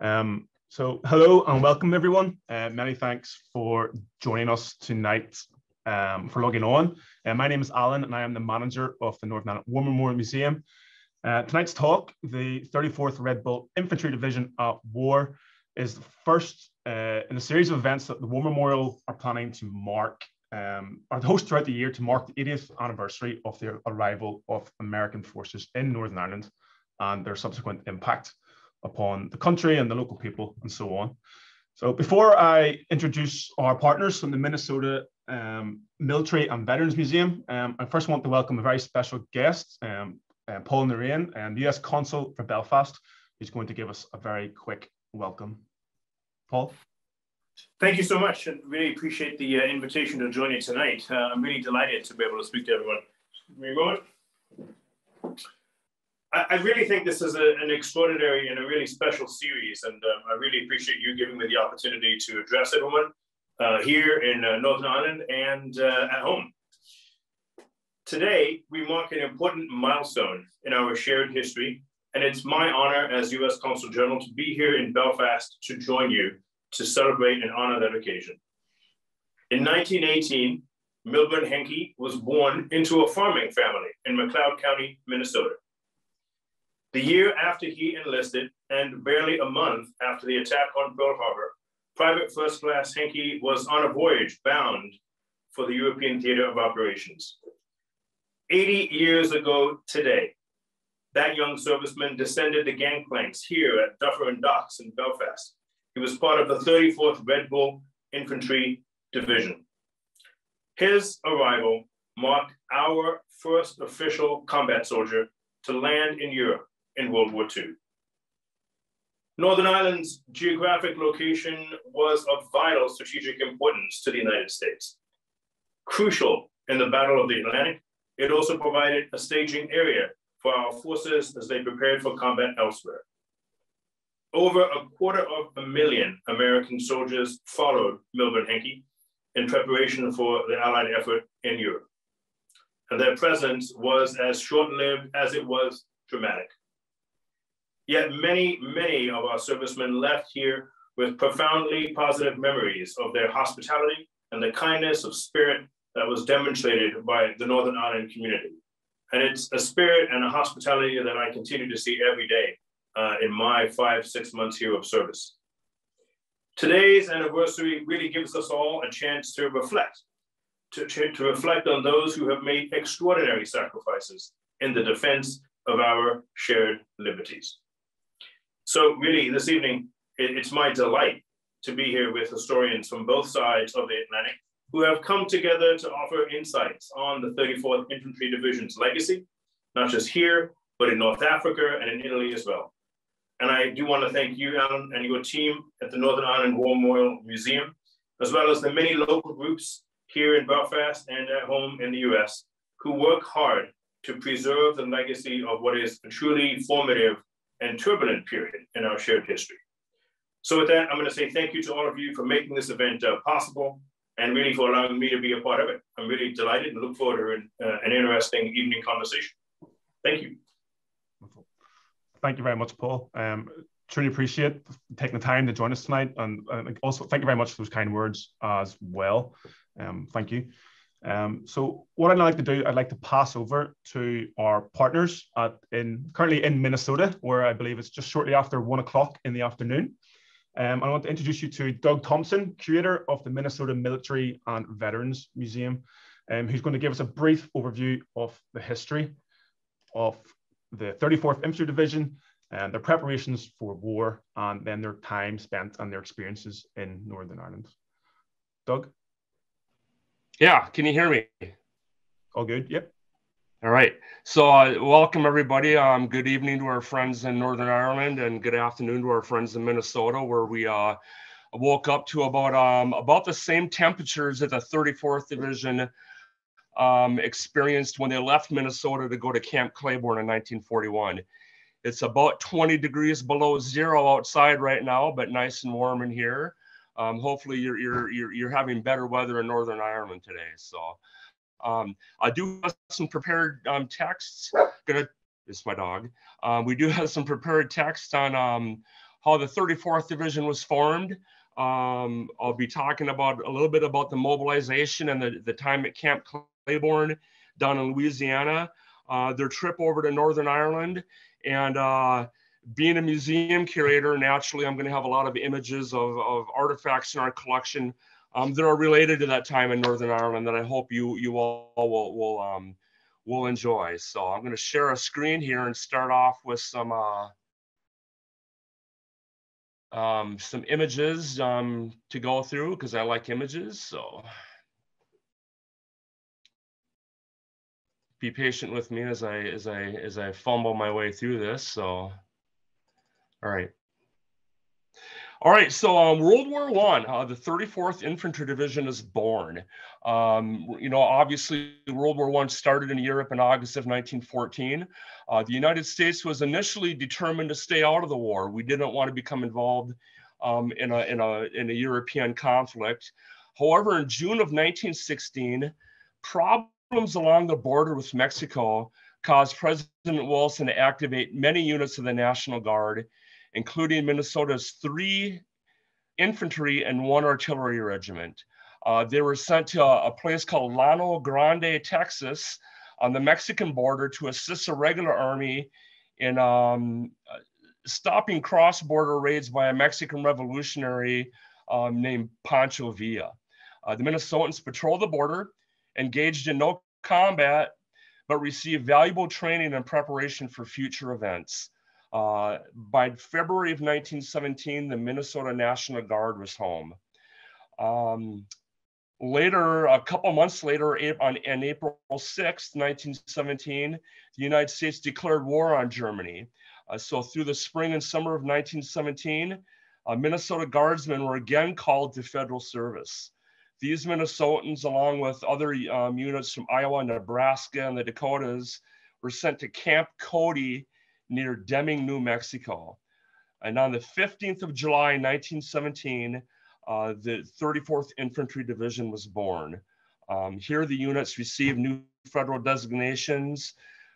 Um, so hello and welcome everyone. Uh, many thanks for joining us tonight um, for logging on. Uh, my name is Alan and I am the manager of the Northern Ireland War Memorial Museum. Uh, tonight's talk, the 34th Red Bull Infantry Division at War, is the first uh, in a series of events that the War Memorial are planning to mark um, or host throughout the year to mark the 80th anniversary of the arrival of American forces in Northern Ireland and their subsequent impact upon the country and the local people and so on. So before I introduce our partners from the Minnesota um, Military and Veterans Museum, um, I first want to welcome a very special guest, um, uh, Paul Narain, um, US Consul for Belfast, who's going to give us a very quick welcome. Paul? Thank you so much. and really appreciate the uh, invitation to join you tonight. Uh, I'm really delighted to be able to speak to everyone. I, really think this is a, an extraordinary and a really special series, and um, I really appreciate you giving me the opportunity to address everyone uh, here in uh, Northern Ireland and uh, at home. Today, we mark an important milestone in our shared history, and it's my honor as U.S. Consul General to be here in Belfast to join you to celebrate and honor that occasion. In 1918, Milburn Henke was born into a farming family in McLeod County, Minnesota. The year after he enlisted, and barely a month after the attack on Pearl Harbor, Private First Class Henke was on a voyage bound for the European Theater of Operations. 80 years ago today, that young serviceman descended the gangplanks here at Dufferin Docks in Belfast. He was part of the 34th Red Bull Infantry Division. His arrival marked our first official combat soldier to land in Europe in World War II. Northern Ireland's geographic location was of vital strategic importance to the United States. Crucial in the Battle of the Atlantic, it also provided a staging area for our forces as they prepared for combat elsewhere. Over a quarter of a million American soldiers followed Milburn Henke in preparation for the Allied effort in Europe. And their presence was as short lived as it was dramatic. Yet many, many of our servicemen left here with profoundly positive memories of their hospitality and the kindness of spirit that was demonstrated by the Northern Ireland community. And it's a spirit and a hospitality that I continue to see every day uh, in my five, six months here of service. Today's anniversary really gives us all a chance to reflect, to, to reflect on those who have made extraordinary sacrifices in the defense of our shared liberties. So really this evening, it, it's my delight to be here with historians from both sides of the Atlantic who have come together to offer insights on the 34th Infantry Division's legacy, not just here, but in North Africa and in Italy as well. And I do want to thank you, Alan, and your team at the Northern Ireland War Memorial Museum, as well as the many local groups here in Belfast and at home in the US who work hard to preserve the legacy of what is a truly formative and turbulent period in our shared history. So with that, I'm going to say thank you to all of you for making this event uh, possible and really for allowing me to be a part of it. I'm really delighted and look forward to an, uh, an interesting evening conversation. Thank you. Thank you very much, Paul. Um, truly appreciate taking the time to join us tonight. And, and, also thank you very much for those kind words as well. Um, thank you. Um, so what I'd like to do, I'd like to pass over to our partners at, in currently in Minnesota, where I believe it's just shortly after one o'clock in the afternoon. Um, I want to introduce you to Doug Thompson, curator of the Minnesota Military and Veterans Museum, um, who's going to give us a brief overview of the history of the 34th Infantry Division and their preparations for war, and then their time spent and their experiences in Northern Ireland. Doug? Yeah, can you hear me? All good. Yep. All right. So, uh, welcome everybody. Um, good evening to our friends in Northern Ireland, and good afternoon to our friends in Minnesota, where we uh, woke up to about um, about the same temperatures that the 34th Division um, experienced when they left Minnesota to go to Camp Claiborne in 1941. It's about 20 degrees below zero outside right now, but nice and warm in here um, hopefully you're, you're, you're, you're having better weather in Northern Ireland today. So um, I do have some prepared um, texts. Gonna, is my dog. Um, we do have some prepared texts on um, how the 34th Division was formed. Um, I'll be talking about a little bit about the mobilization and the, the time at Camp Claiborne down in Louisiana, uh, their trip over to Northern Ireland, and uh, being a museum curator, naturally, I'm going to have a lot of images of, of artifacts in our collection um, that are related to that time in Northern Ireland that I hope you you all will will um, will enjoy. So I'm going to share a screen here and start off with some uh, um, some images um, to go through because I like images. So be patient with me as I as I as I fumble my way through this. So all right. All right, so um, World War One, uh, the 34th Infantry Division is born. Um, you know, obviously, World War One started in Europe in August of 1914. Uh, the United States was initially determined to stay out of the war. We didn't want to become involved um, in, a, in, a, in a European conflict. However, in June of 1916, problems along the border with Mexico caused President Wilson to activate many units of the National Guard including Minnesota's three infantry and one artillery regiment. Uh, they were sent to a, a, place called Llano Grande, Texas, on the Mexican border to assist the regular army in um, stopping cross-border raids by a Mexican revolutionary um, named Pancho Villa. Uh, the Minnesotans patrolled the border, engaged in no combat, but received valuable training and preparation for future events. Uh, by February of 1917, the Minnesota National Guard was home. Um, later, a couple months later, on, on April 6, 1917, the United States declared war on Germany. Uh, so through the spring and summer of 1917, uh, Minnesota Guardsmen were again called to federal service. These Minnesotans, along with other um, units from Iowa, Nebraska, and the Dakotas, were sent to Camp Cody near Deming, New Mexico. And on the 15th of July, 1917, uh, the 34th Infantry Division was born. Um, here, the units received new federal designations.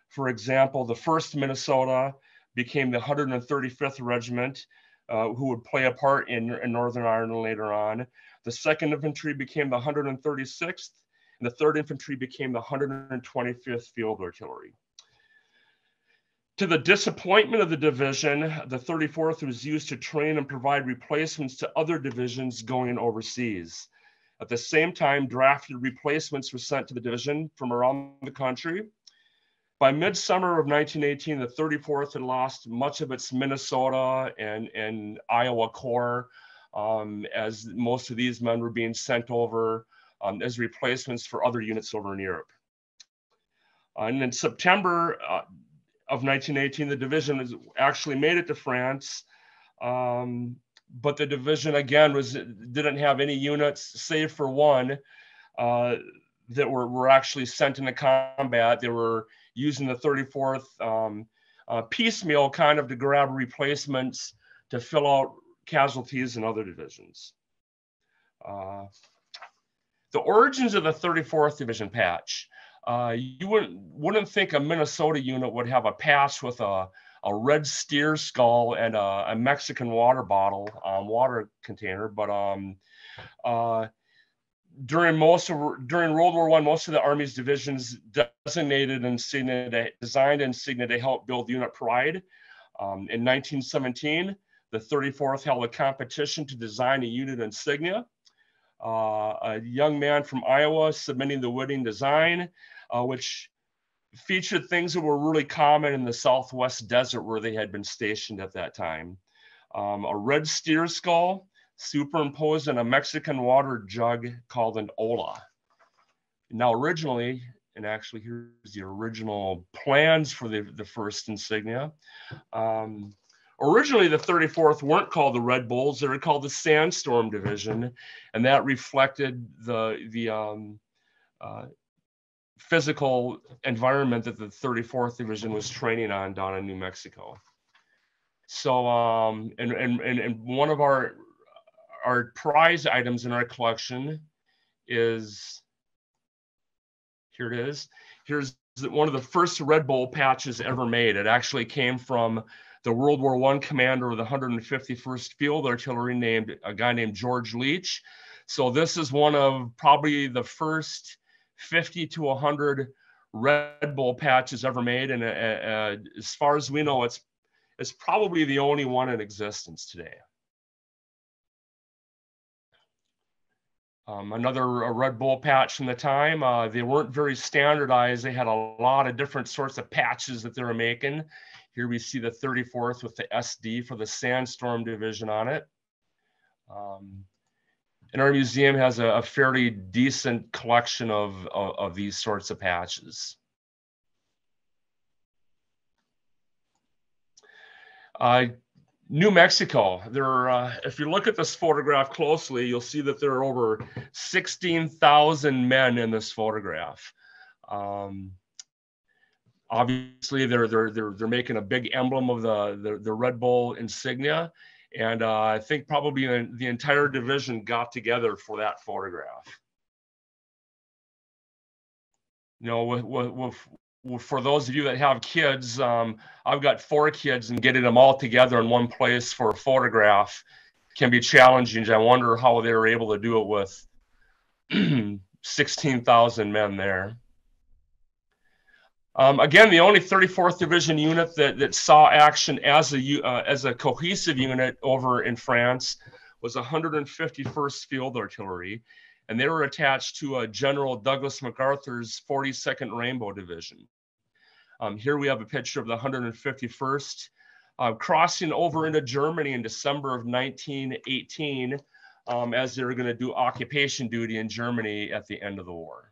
For example, the 1st Minnesota became the 135th Regiment, uh, who would play a part in, in, Northern Ireland later on. The 2nd Infantry became the 136th, and the 3rd Infantry became the 125th Field Artillery. To the disappointment of the division, the 34th was used to train and provide replacements to other divisions going overseas. At the same time, drafted replacements were sent to the division from around the country. By midsummer of 1918, the 34th had lost much of its Minnesota and, and Iowa core, um, as most of these men were being sent over um, as replacements for other units over in Europe. and in September, uh, of 1918, the division was actually made it to France. Um, but the division again was didn't have any units save for one uh, that were, were actually sent into combat. They were using the 34th um, uh, piecemeal kind of to grab replacements to fill out casualties in other divisions. Uh, the origins of the 34th Division patch. Uh, you wouldn't wouldn't think a Minnesota unit would have a patch with a, a red steer skull and a, a Mexican water bottle, um, water container, but um, uh, during most of during World War One, most of the Army's divisions designated insignia, designed insignia to help build unit pride. Um, in 1917, the 34th held a competition to design a unit insignia. Uh, a young man from Iowa submitting the winning design uh, which featured things that were really common in the Southwest desert where they had been stationed at that time. Um, a red steer skull superimposed in a Mexican water jug called an olla. Now, originally, and actually here's the original plans for the, the first insignia. Um, originally, the 34th weren't called the Red Bulls, they were called the Sandstorm Division, and that reflected the, the um, uh, physical environment that the 34th Division was training on down in New Mexico. So, um, and, and, and one of our, our prize items in our collection is, here it is. Here's one of the first Red Bull patches ever made. It actually came from the World War I commander of the 151st Field Artillery named a guy named George Leach. So this is one of probably the first 50 to 100 Red Bull patches ever made. And uh, uh, as far as we know, it's, it's probably the only one in existence today. Um, another Red Bull patch from the time. Uh, they weren't very standardized. They had a lot of different sorts of patches that they were making. Here we see the 34th with the SD for the Sandstorm division on it. Um, and our museum has a, a fairly decent collection of, of, of, these sorts of patches. Uh, New Mexico, there. Uh, if you look at this photograph closely, you'll see that there are over 16,000 men in this photograph. Um, obviously, they're they're they're they're making a big emblem of the the, the Red Bull insignia, and uh, I think probably the entire division got together for that photograph. You know, with, with, with for those of you that have kids, um, I've got four kids, and getting them all together in one place for a photograph can be challenging. I wonder how they were able to do it with 16,000 men there. Um, again, the only 34th Division unit that, that saw action as a, uh, as a cohesive unit over in France was 151st Field Artillery and they were attached to a General Douglas MacArthur's 42nd Rainbow Division. Um, here we have a picture of the 151st uh, crossing over into Germany in December of 1918 um, as they were going to do occupation duty in Germany at the end of the war.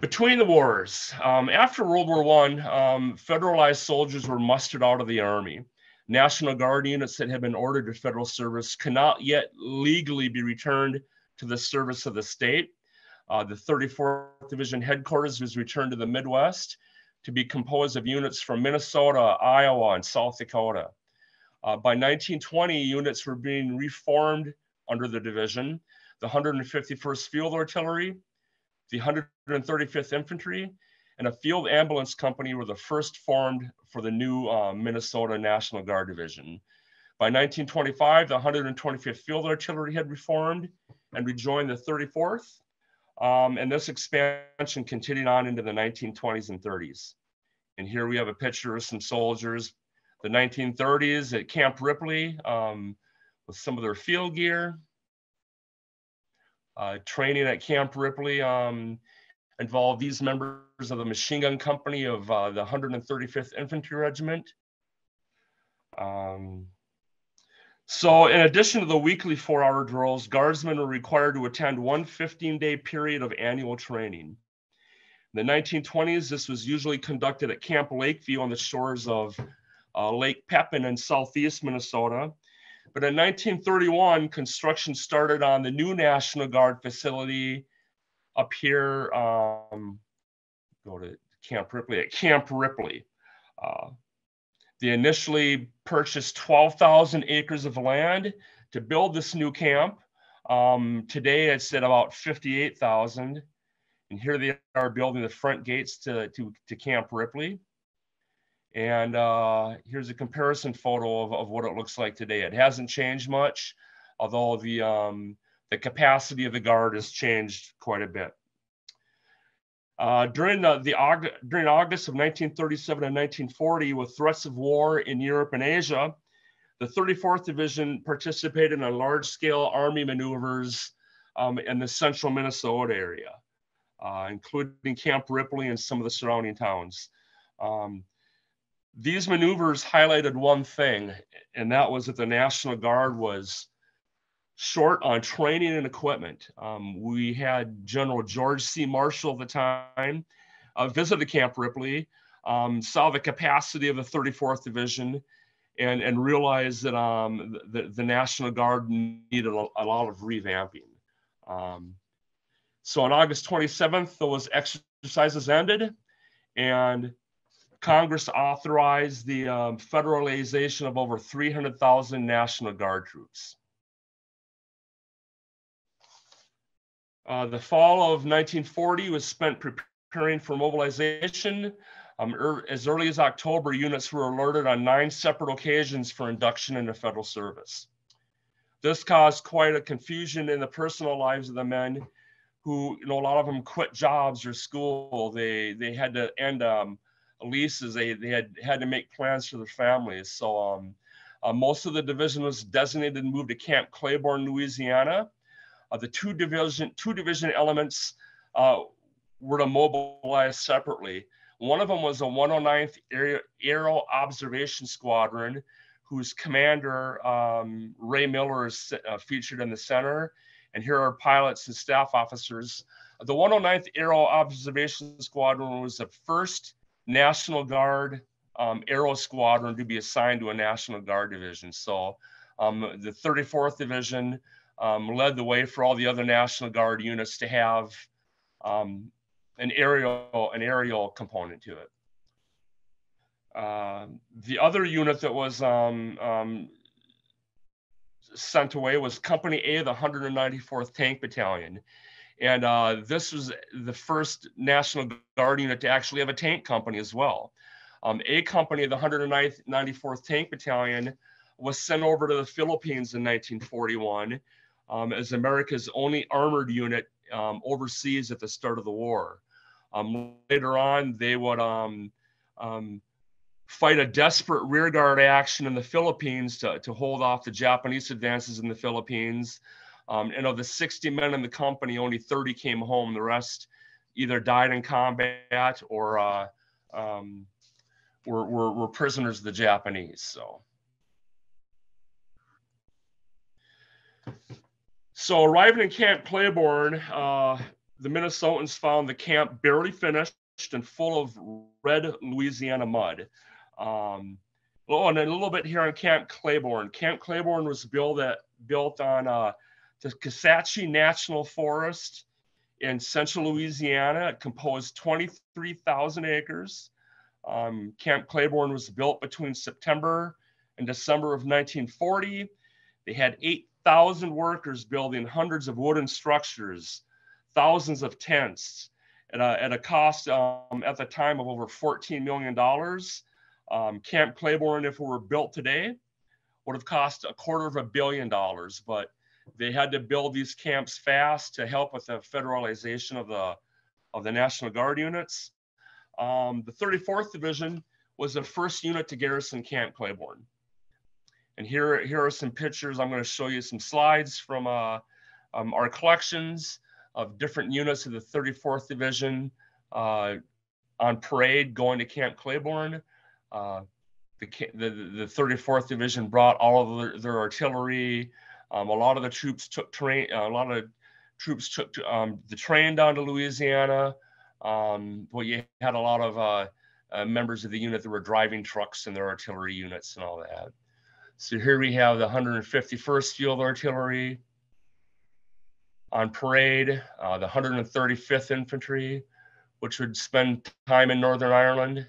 Between the wars, um, after World War I, um, federalized soldiers were mustered out of the Army. National Guard units that had been ordered to federal service cannot yet legally be returned to the service of the state. Uh, the 34th Division headquarters was returned to the Midwest to be composed of units from Minnesota, Iowa, and South Dakota. Uh, by 1920, units were being reformed under the division. The 151st Field Artillery, the 135th Infantry, and a field ambulance company were the first formed for the new uh, Minnesota National Guard Division. By 1925, the 125th Field Artillery had reformed and rejoined the 34th. Um, and this expansion continued on into the 1920s and 30s. And here we have a picture of some soldiers, the 1930s at Camp Ripley um, with some of their field gear. Uh, training at Camp Ripley um, involved these members of the machine gun company of uh, the 135th Infantry Regiment. Um, so in addition to the weekly four hour drills, guardsmen were required to attend one 15 day period of annual training. In the 1920s, this was usually conducted at Camp Lakeview on the shores of uh, Lake Pepin in southeast Minnesota. But in 1931, construction started on the new National Guard facility up here. Um, go to Camp Ripley at Camp Ripley. Uh, they initially purchased 12,000 acres of land to build this new camp. Um, today it's at about 58,000. And here they are building the front gates to, to, to Camp Ripley. And uh, here's a comparison photo of, of what it looks like today. It hasn't changed much, although the, um, the capacity of the guard has changed quite a bit. Uh, during the, the August, during August of 1937 and 1940, with threats of war in Europe and Asia, the 34th Division participated in large-scale army maneuvers um, in the central Minnesota area, uh, including Camp Ripley and some of the surrounding towns. Um, these maneuvers highlighted one thing, and that was that the National Guard was short on training and equipment. Um, we had General George C. Marshall at the time uh, visit Camp Ripley, um, saw the capacity of the 34th Division, and, and realized that um, the, the National Guard needed a, a lot of revamping. Um, so on August 27th, those exercises ended, and Congress authorized the um, federalization of over 300,000 National Guard troops. Uh, the fall of 1940 was spent preparing for mobilization. Um, er, as early as October, units were alerted on nine separate occasions for induction into federal service. This caused quite a confusion in the personal lives of the men who, you know, a lot of them quit jobs or school. They they had to end um, leases. They they had had to make plans for their families. So um, uh, most of the division was designated and moved to Camp Claiborne, Louisiana. Uh, the two division two division elements uh, were to mobilize separately. One of them was the 109th Aero Observation Squadron, whose commander, um, Ray Miller, is uh, featured in the center. And here are pilots and staff officers. The 109th Aero Observation Squadron was the first National Guard um, Aero Squadron to be assigned to a National Guard division. So um, the 34th Division um, led the way for all the other National Guard units to have um, an aerial an aerial component to it. Uh, the other unit that was um, sent away was Company A, of the 194th Tank Battalion. And uh, this was the first National Guard unit to actually have a tank company as well. Um, a company of the 109th 94th Tank Battalion was sent over to the Philippines in 1941 um, as America's only armored unit um, overseas at the start of the war. Um, later on, they would um, um, fight a desperate rearguard action in the Philippines to, to hold off the Japanese advances in the Philippines. Um, and of the 60 men in the company, only 30 came home. The rest either died in combat or uh, um, were, were, were, prisoners of the Japanese. So. So arriving in Camp Claiborne, uh, the Minnesotans found the camp barely finished and full of red Louisiana mud. Um, oh, and a little bit here on Camp Claiborne. Camp Claiborne was built at built on uh, the Kisatchie National Forest in central Louisiana. Composed 23,000 acres. Um, Camp Claiborne was built between September and December of 1940. They had 8,000 workers building hundreds of wooden structures, thousands of tents at a, at a cost um, at the time of over $14 million. Um, Camp Claiborne, if it were built today, would have cost a quarter of a billion dollars, but they had to build these camps fast to help with the federalization of the of the National Guard units. Um, the 34th Division was the first unit to garrison Camp Claiborne. And here, here are some pictures. I'm going to show you some slides from uh, um, our collections of different units of the 34th Division uh, on parade going to Camp Claiborne. Uh, the, the, the 34th Division brought all of their, their artillery. Um, a lot of the troops took train. A lot of troops took um, the train down to Louisiana. Um, but you had a lot of uh, uh, members of the unit that were driving trucks and their artillery units and all that. So here we have the 151st Field Artillery, on parade, uh, the 135th Infantry, which would spend time in Northern Ireland,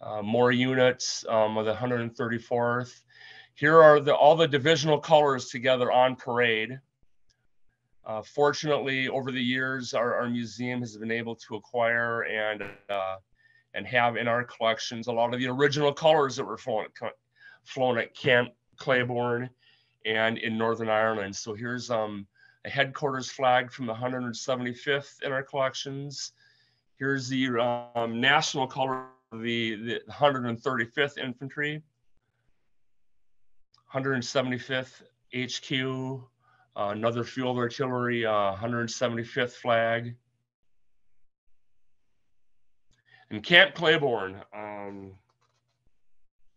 uh, more units um, of the 134th. Here are the, all the divisional colors together on parade. Uh, fortunately, over the years, our, our, museum has been able to acquire and uh, and have in our collections a lot of the original colors that were flown at, flown at Camp Claiborne and in Northern Ireland. So here's um, a headquarters flag from the 175th in our collections. Here's the um, national color of the, the 135th Infantry, 175th HQ, uh, another field artillery, uh, 175th flag. And Camp Claiborne, um,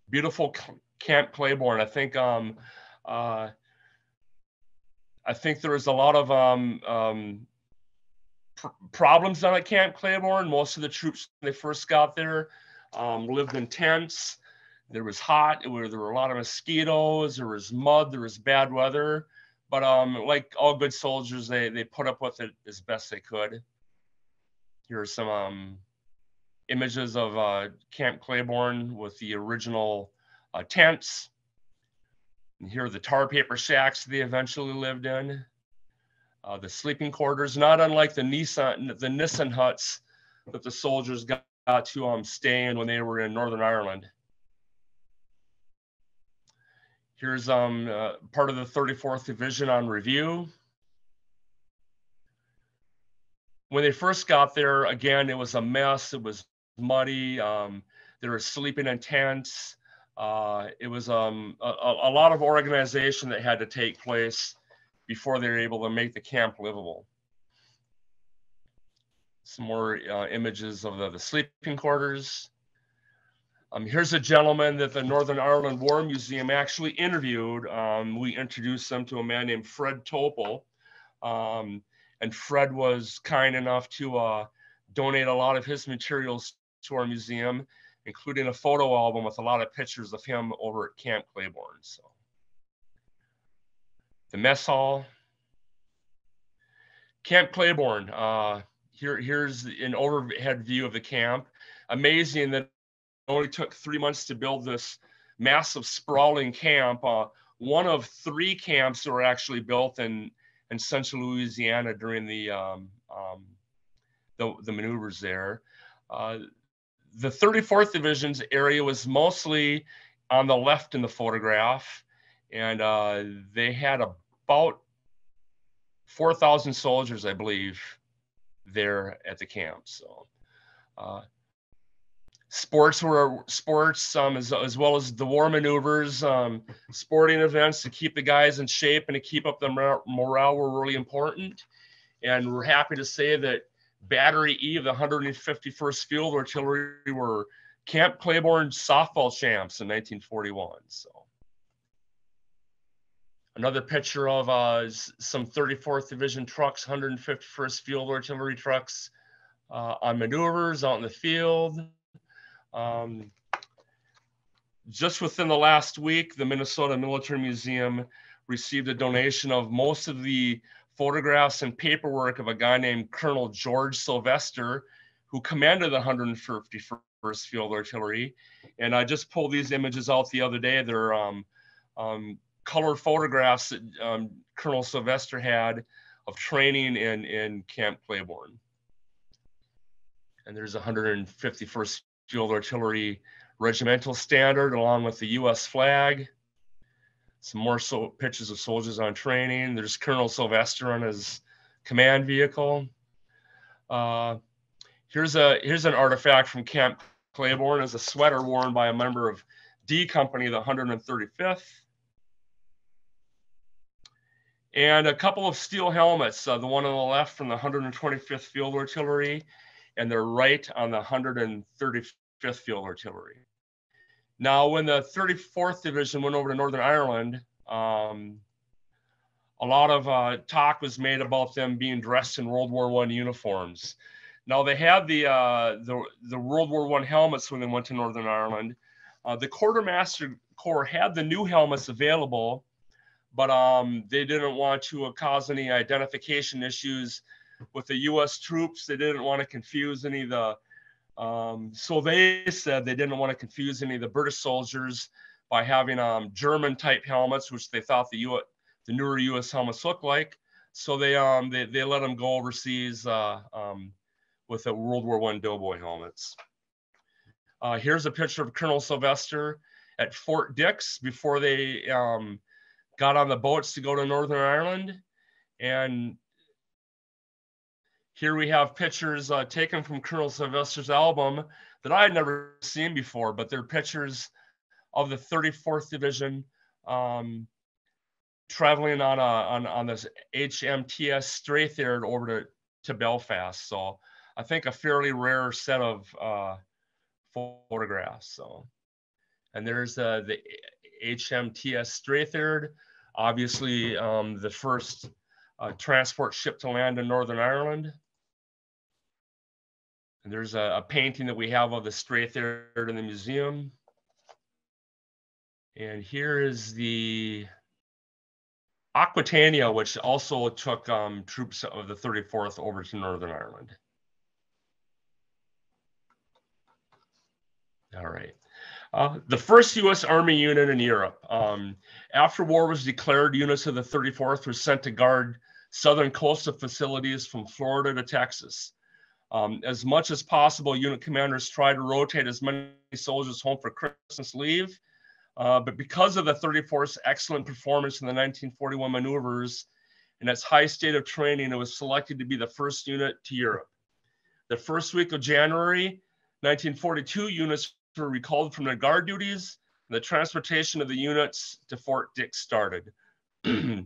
beautiful Camp Claiborne. I think um, uh, I think there was a lot of um, um, pr- problems down at Camp Claiborne. Most of the troops, when they first got there, um, lived in tents. There was hot. there were a lot of mosquitoes. There was mud. There was bad weather. But um, like all good soldiers, they they put up with it as best they could. Here are some um, images of uh, Camp Claiborne with the original uh, tents. And here are the tar paper shacks they eventually lived in. Uh, the sleeping quarters, not unlike the Nissan, the Nissen huts that the soldiers got to um, stay in when they were in Northern Ireland. Here's um, uh, part of the 34th Division on review. When they first got there, again, it was a mess. It was muddy. Um, they were sleeping in tents. Uh, it was um, a, a, lot of organization that had to take place before they were able to make the camp livable. Some more uh, images of the, the, sleeping quarters. Um, here's a gentleman that the Northern Ireland War Museum actually interviewed. Um, we introduced them to a man named Fred Topol. Um, and Fred was kind enough to uh, donate a lot of his materials to our museum, including a photo album with a lot of pictures of him over at Camp Claiborne. So the mess hall, Camp Claiborne. Uh, here, here's an overhead view of the camp. Amazing that only took three months to build this massive sprawling camp. Uh, one of three camps that were actually built in in central Louisiana during the um, um, the, the, maneuvers there. Uh, the 34th Division's area was mostly on the left in the photograph, and uh, they had about 4,000 soldiers, I believe, there at the camp. So, uh, sports were sports um, as, as well as the war maneuvers, um, sporting events to keep the guys in shape and to keep up the morale were really important. And we're happy to say that Battery E of the 151st Field Artillery were Camp Claiborne softball champs in 1941. So another picture of uh, some 34th Division trucks, 151st Field Artillery trucks uh, on maneuvers out in the field. Um, just within the last week, the Minnesota Military Museum received a donation of most of the photographs and paperwork of a guy named Colonel George Sylvester, who commanded the 151st Field Artillery. And I just pulled these images out the other day. They're um, um, color photographs that um, Colonel Sylvester had of training in, in Camp Claiborne. And there's 151st Field Artillery Regimental Standard along with the U.S. flag. Some more so pictures of soldiers on training. There's Colonel Sylvester on his command vehicle. Uh, here's a here's an artifact from Camp Claiborne as a sweater worn by a member of D Company, the 135th. And a couple of steel helmets, uh, the one on the left from the 125th Field Artillery and the right on the 135th 5th Field Artillery. Now, when the 34th Division went over to Northern Ireland, um, a lot of uh, talk was made about them being dressed in World War One uniforms. Now they had the, uh, the the World War One helmets when they went to Northern Ireland. Uh, the Quartermaster Corps had the new helmets available, but um, they didn't want to cause any identification issues with the U.S. troops. They didn't want to confuse any of the um, so they said they didn't want to confuse any of the British soldiers by having um, German type helmets, which they thought the, U- the newer U.S. helmets looked like. So they um, they, they let them go overseas uh, um, with the World War One doughboy helmets. Uh, here's a picture of Colonel Sylvester at Fort Dix before they um, got on the boats to go to Northern Ireland. And here we have pictures uh, taken from Colonel Sylvester's album that I had never seen before, but they're pictures of the 34th Division um, traveling on a on, on this HMTS Strathaird over to, to Belfast. So I think a fairly rare set of uh, photographs. So, and there's uh, the HMTS Strathaird, obviously um, the first uh, transport ship to land in Northern Ireland. And there's a, a, painting that we have of the Strathaird in the museum. And here is the Aquitania, which also took um, troops of the 34th over to Northern Ireland. All right. Uh, the first U.S. Army unit in Europe. Um, after war was declared, units of the 34th were sent to guard southern coastal facilities from Florida to Texas. Um, as much as possible, unit commanders try to rotate as many soldiers home for Christmas leave. Uh, but because of the 34th's excellent performance in the 1941 maneuvers and its high state of training, it was selected to be the first unit to Europe. The first week of January 1942, units were recalled from their guard duties. And the transportation of the units to Fort Dix started.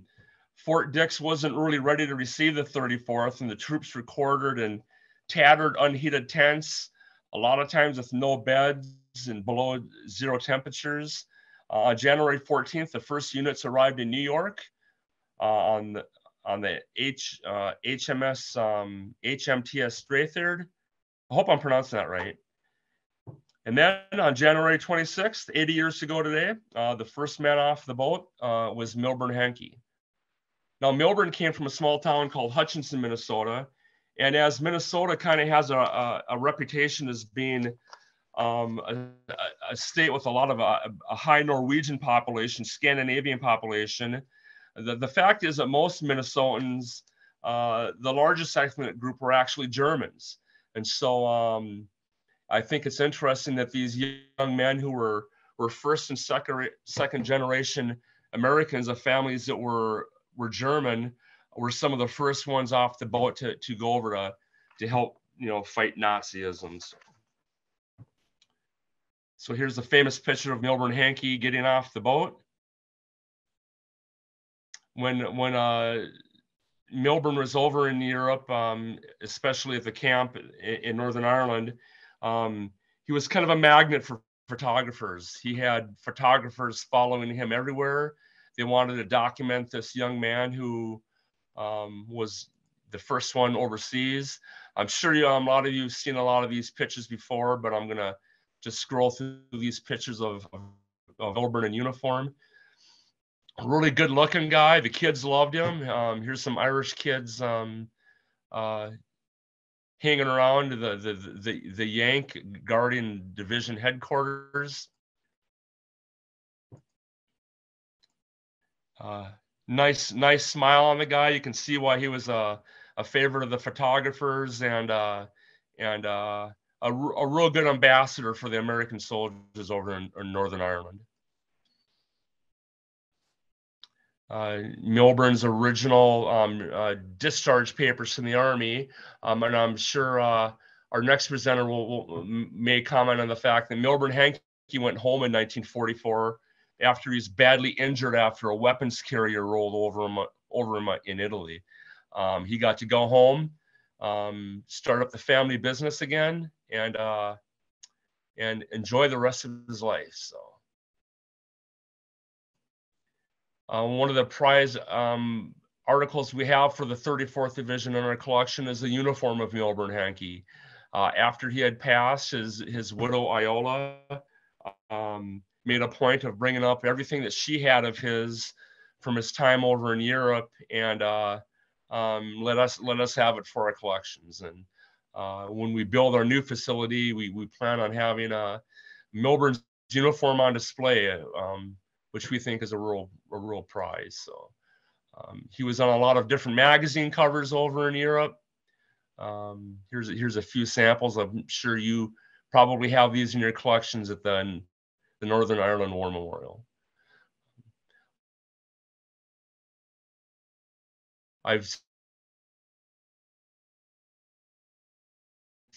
Fort Dix wasn't really ready to receive the 34th, and the troops were quartered in tattered, unheated tents, a lot of times with no beds and below zero temperatures. Uh, January 14th, the first units arrived in New York uh, on the on the H uh, HMS um, HMTS Strathaird. I hope I'm pronouncing that right. And then on January 26th, 80 years ago today, uh, the first man off the boat uh, was Milburn Henke. Now, Milburn came from a small town called Hutchinson, Minnesota. And as Minnesota kind of has a, a, a, reputation as being um, a, a, state with a lot of a, a, high Norwegian population, Scandinavian population, the, the fact is that most Minnesotans, uh, the largest ethnic group were actually Germans. And so um, I think it's interesting that these young men who were, were first and second, second generation Americans of families that were, were German were some of the first ones off the boat to, to go over to, to help, you know, fight Nazism. So here's the famous picture of Milburn Henke getting off the boat. When, when uh, Milburn was over in Europe, um, especially at the camp in, in Northern Ireland, um, he was kind of a magnet for photographers. He had photographers following him everywhere. They wanted to document this young man who um, was the first one overseas. I'm sure you, um, a lot of you have seen a lot of these pictures before, but I'm gonna just scroll through these pictures of, of, of Milburn in uniform. Really good looking guy. The kids loved him. Um, here's some Irish kids um, uh, hanging around the, the, the, the Yank Guardian Division headquarters. Uh, nice, nice smile on the guy. You can see why he was a, a favorite of the photographers and uh, and uh, a, a real good ambassador for the American soldiers over in, in Northern Ireland. uh, Milburn's original um, uh, discharge papers from the Army. Um, and I'm sure uh, our next presenter will, will, may comment on the fact that Milburn Henke went home in 1944 after he's badly injured after a weapons carrier rolled over him, over him in Italy. Um, he got to go home, um, start up the family business again, and uh, and enjoy the rest of his life. So. Uh, one of the prize um, articles we have for the 34th Division in our collection is the uniform of Milburn Henke. Uh, after he had passed, his, his widow Iola um, made a point of bringing up everything that she had of his from his time over in Europe and uh, um, let us let us have it for our collections. And uh, when we build our new facility, we, we plan on having a Milburn's uniform on display. Um, which we think is a real a real prize. So um, he was on a lot of different magazine covers over in Europe. Um, here's here's a few samples. I'm sure you probably have these in your collections at the the Northern Ireland War Memorial. I've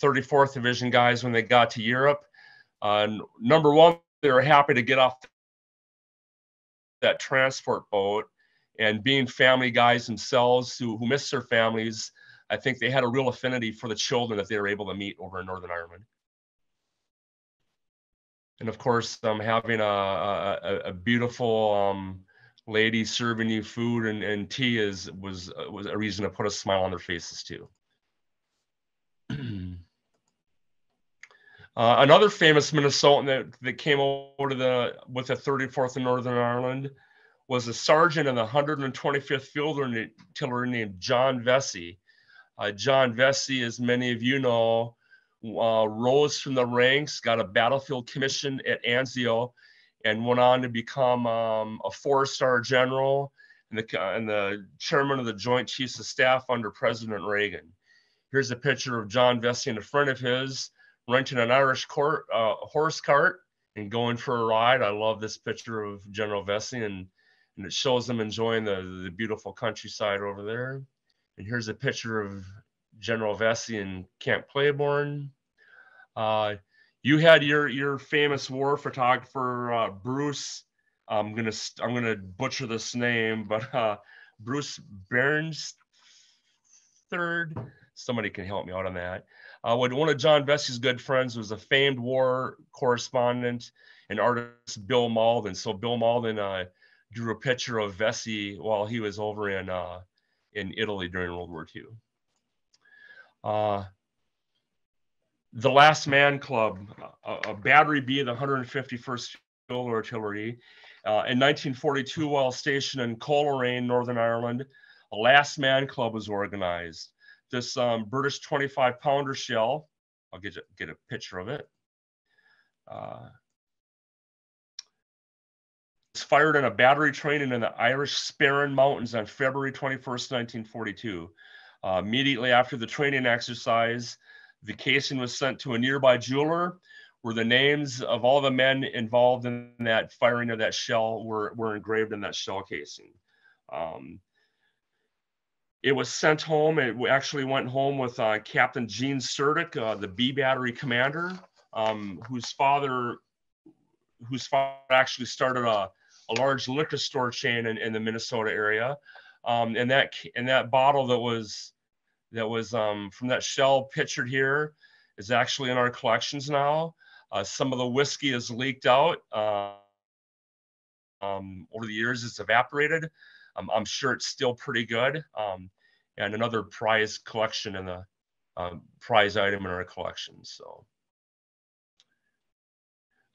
34th Division guys when they got to Europe. Uh, number one, they were happy to get off that transport boat and being family guys themselves who, who miss their families, I think they had a real affinity for the children that they were able to meet over in Northern Ireland. And of course, um, having a, a, a beautiful um, lady serving you food and, and tea is was was a reason to put a smile on their faces too. Uh, another famous Minnesotan that, that came over to the with the 34th in Northern Ireland was a sergeant in the 125th Field Artillery named John Vessey. Uh, John Vessey, as many of you know, uh, rose from the ranks, got a battlefield commission at Anzio, and went on to become um, a four-star general and the, and the chairman of the Joint Chiefs of Staff under President Reagan. here's a picture of John Vessey in a friend of his renting an Irish court, uh, horse cart and going for a ride. I love this picture of General Vessey and, and it shows them enjoying the, the beautiful countryside over there. And here's a picture of General Vessey in Camp Claiborne. Uh, you had your your famous war photographer uh, Bruce. I'm gonna I'm gonna butcher this name, but uh, Bruce Burns third. Somebody can help me out on that. Uh, one of John Vessey's good friends was a famed war correspondent and artist, Bill Mauldin. So Bill Mauldin uh, drew a picture of Vessey while he was over in uh, in Italy during World War II. Uh, the Last Man Club, a, a battery B of the 151st Field Artillery. Uh, in 1942, while stationed in Coleraine, Northern Ireland, a Last Man Club was organized. This um, British 25 pounder shell, I'll get, get a picture of it. Uh, it's fired in a battery training in the Irish Sperrin Mountains on February 21st, 1942. Uh, immediately after the training exercise, the casing was sent to a nearby jeweler where the names of all the men involved in that firing of that shell were, were engraved in that shell casing. Um, it was sent home. It actually went home with uh, Captain Gene Serdick, uh, the B battery commander, um, whose father, whose father actually started a, a large liquor store chain in, in the Minnesota area. Um, and that and that bottle that was that was um, from that shell pictured here is actually in our collections now. Uh, some of the whiskey is leaked out. Uh, um, over the years, it's evaporated. Um, I'm sure it's still pretty good. Um, and another prize collection in the um, prize item in our collection. So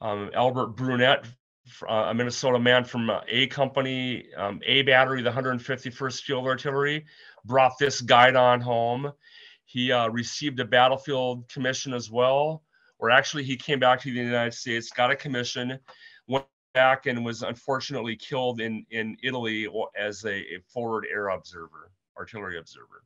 um, Albert Brunette, uh, a Minnesota man from uh, A Company, um, A Battery, the 151st Field Artillery, brought this guide on home. He uh, received a battlefield commission as well, or actually he came back to the United States, got a commission, went back and was unfortunately killed in, in Italy as a, a forward air observer, artillery observer.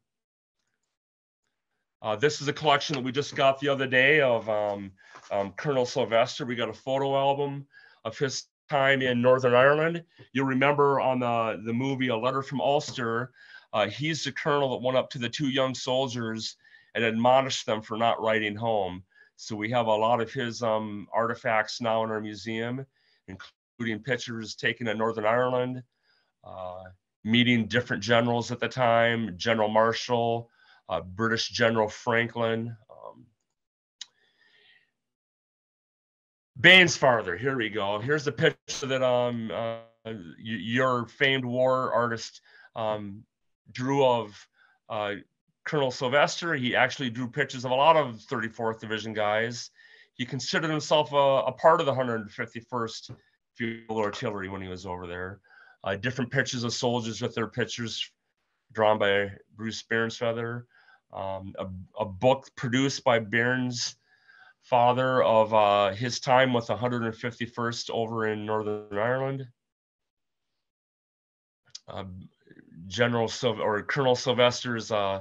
Uh, this is a collection that we just got the other day of um, um, Colonel Sylvester. We got a photo album of his time in Northern Ireland. You'll remember on the, the movie A Letter from Ulster, uh, he's the colonel that went up to the two young soldiers and admonished them for not writing home. So we have a lot of his um, artifacts now in our museum, including pictures taken in Northern Ireland, uh, meeting different generals at the time, General Marshall, uh, British General Franklyn. Um, farther. here we go. Here's the picture that um, uh, your famed war artist um, drew of uh, Colonel Sylvester. He actually drew pictures of a lot of 34th Division guys. He considered himself a, a part of the 151st Field Artillery when he was over there. Uh, different pictures of soldiers with their pictures drawn by Bruce Bairnsfather. Um, a, a, book produced by Bairns' father of uh, his time with 151st over in Northern Ireland. Uh, General Sil- or Colonel Sylvester's uh,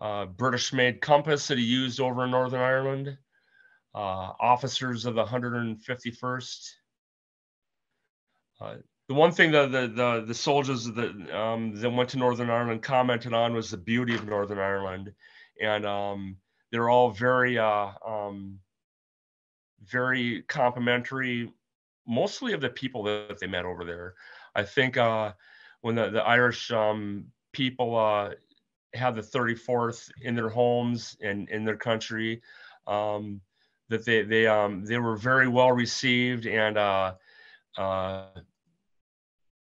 uh, British-made compass that he used over in Northern Ireland. Uh, officers of the 151st. Uh, the one thing that the, the, the soldiers that, um, that went to Northern Ireland commented on was the beauty of Northern Ireland. And um, they're all very, uh, um, very complimentary, mostly of the people that they met over there. I think uh, when the, the Irish um, people uh, had the 34th in their homes and in their country, um, that they they um, they were very well received and uh, uh,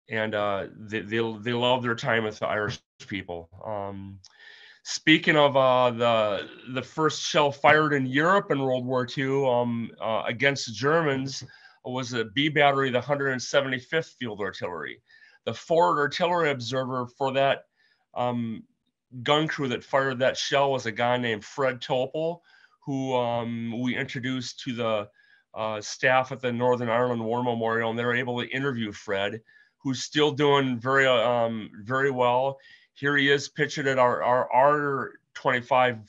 and uh, they, they they love their time with the Irish people. Speaking of uh, the the first shell fired in Europe in World War II um, uh, against the Germans was a B battery, the 175th Field Artillery the forward artillery observer for that um, gun crew that fired that shell was a guy named Fred Topol, who um, we introduced to the uh, staff at the Northern Ireland War Memorial, and they were able to interview Fred, who's still doing very um, very well. Here he is pictured at our our, our 25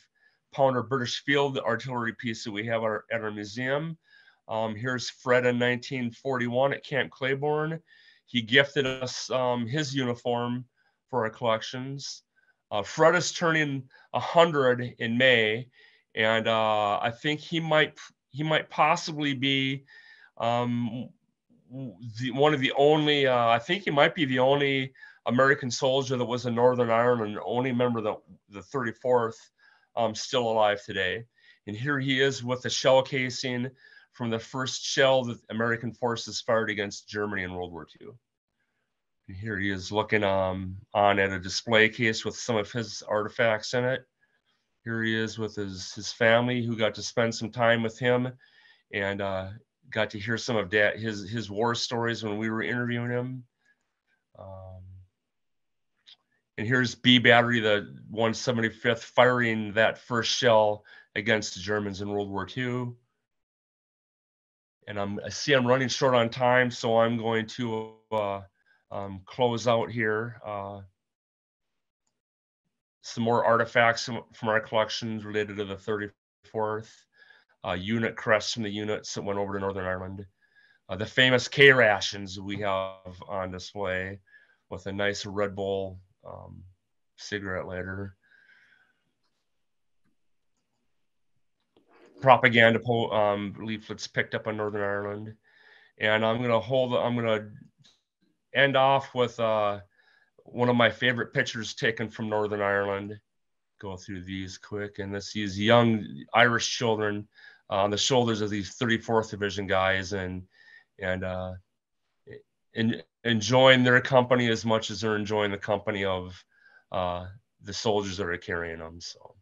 pounder British field artillery piece that we have our, at our museum. Um, here's Fred in 1941 at Camp Claiborne. He gifted us um, his uniform for our collections. Uh, Fred is turning 100 in May, and uh, I think he might he might possibly be um, the, one of the only. Uh, I think he might be the only American soldier that was in Northern Ireland, only member of the, the 34th um, still alive today. And here he is with the shell casing from the first shell that American forces fired against Germany in World War II. And here he is looking um, on at a display case with some of his artifacts in it. Here he is with his, his family who got to spend some time with him and uh, got to hear some of dad, his, his war stories when we were interviewing him. Um, and here's B battery, the 175th, firing that first shell against the Germans in World War II. And I'm, I see I'm running short on time, so I'm going to uh, um, close out here. Uh, some more artifacts from our collections related to the 34th. Uh, unit crests from the units that went over to Northern Ireland. Uh, the famous K rations we have on display with a nice Red Bull um, cigarette lighter. Propaganda um, leaflets picked up in Northern Ireland. And I'm going to hold, I'm going to end off with uh, one of my favorite pictures taken from Northern Ireland. Go through these quick. And this is young Irish children on the shoulders of these 34th Division guys. And, and, uh, in, enjoying their company as much as they're enjoying the company of uh, the soldiers that are carrying them. So.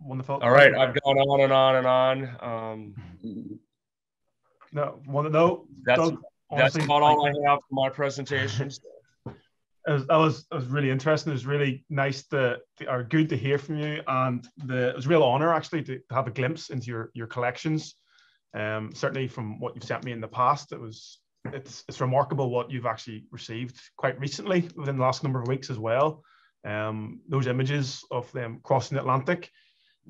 wonderful. All right, I've gone on and on and on. Um, no, well, no. That's Doug, that's about all I have for my presentations. that was that was really interesting. It was really nice to, or good to hear from you, and the it was a real honor actually to, to have a glimpse into your your collections. Um, certainly from what you've sent me in the past, it was it's it's remarkable what you've actually received quite recently within the last number of weeks as well. Um, those images of them crossing the Atlantic,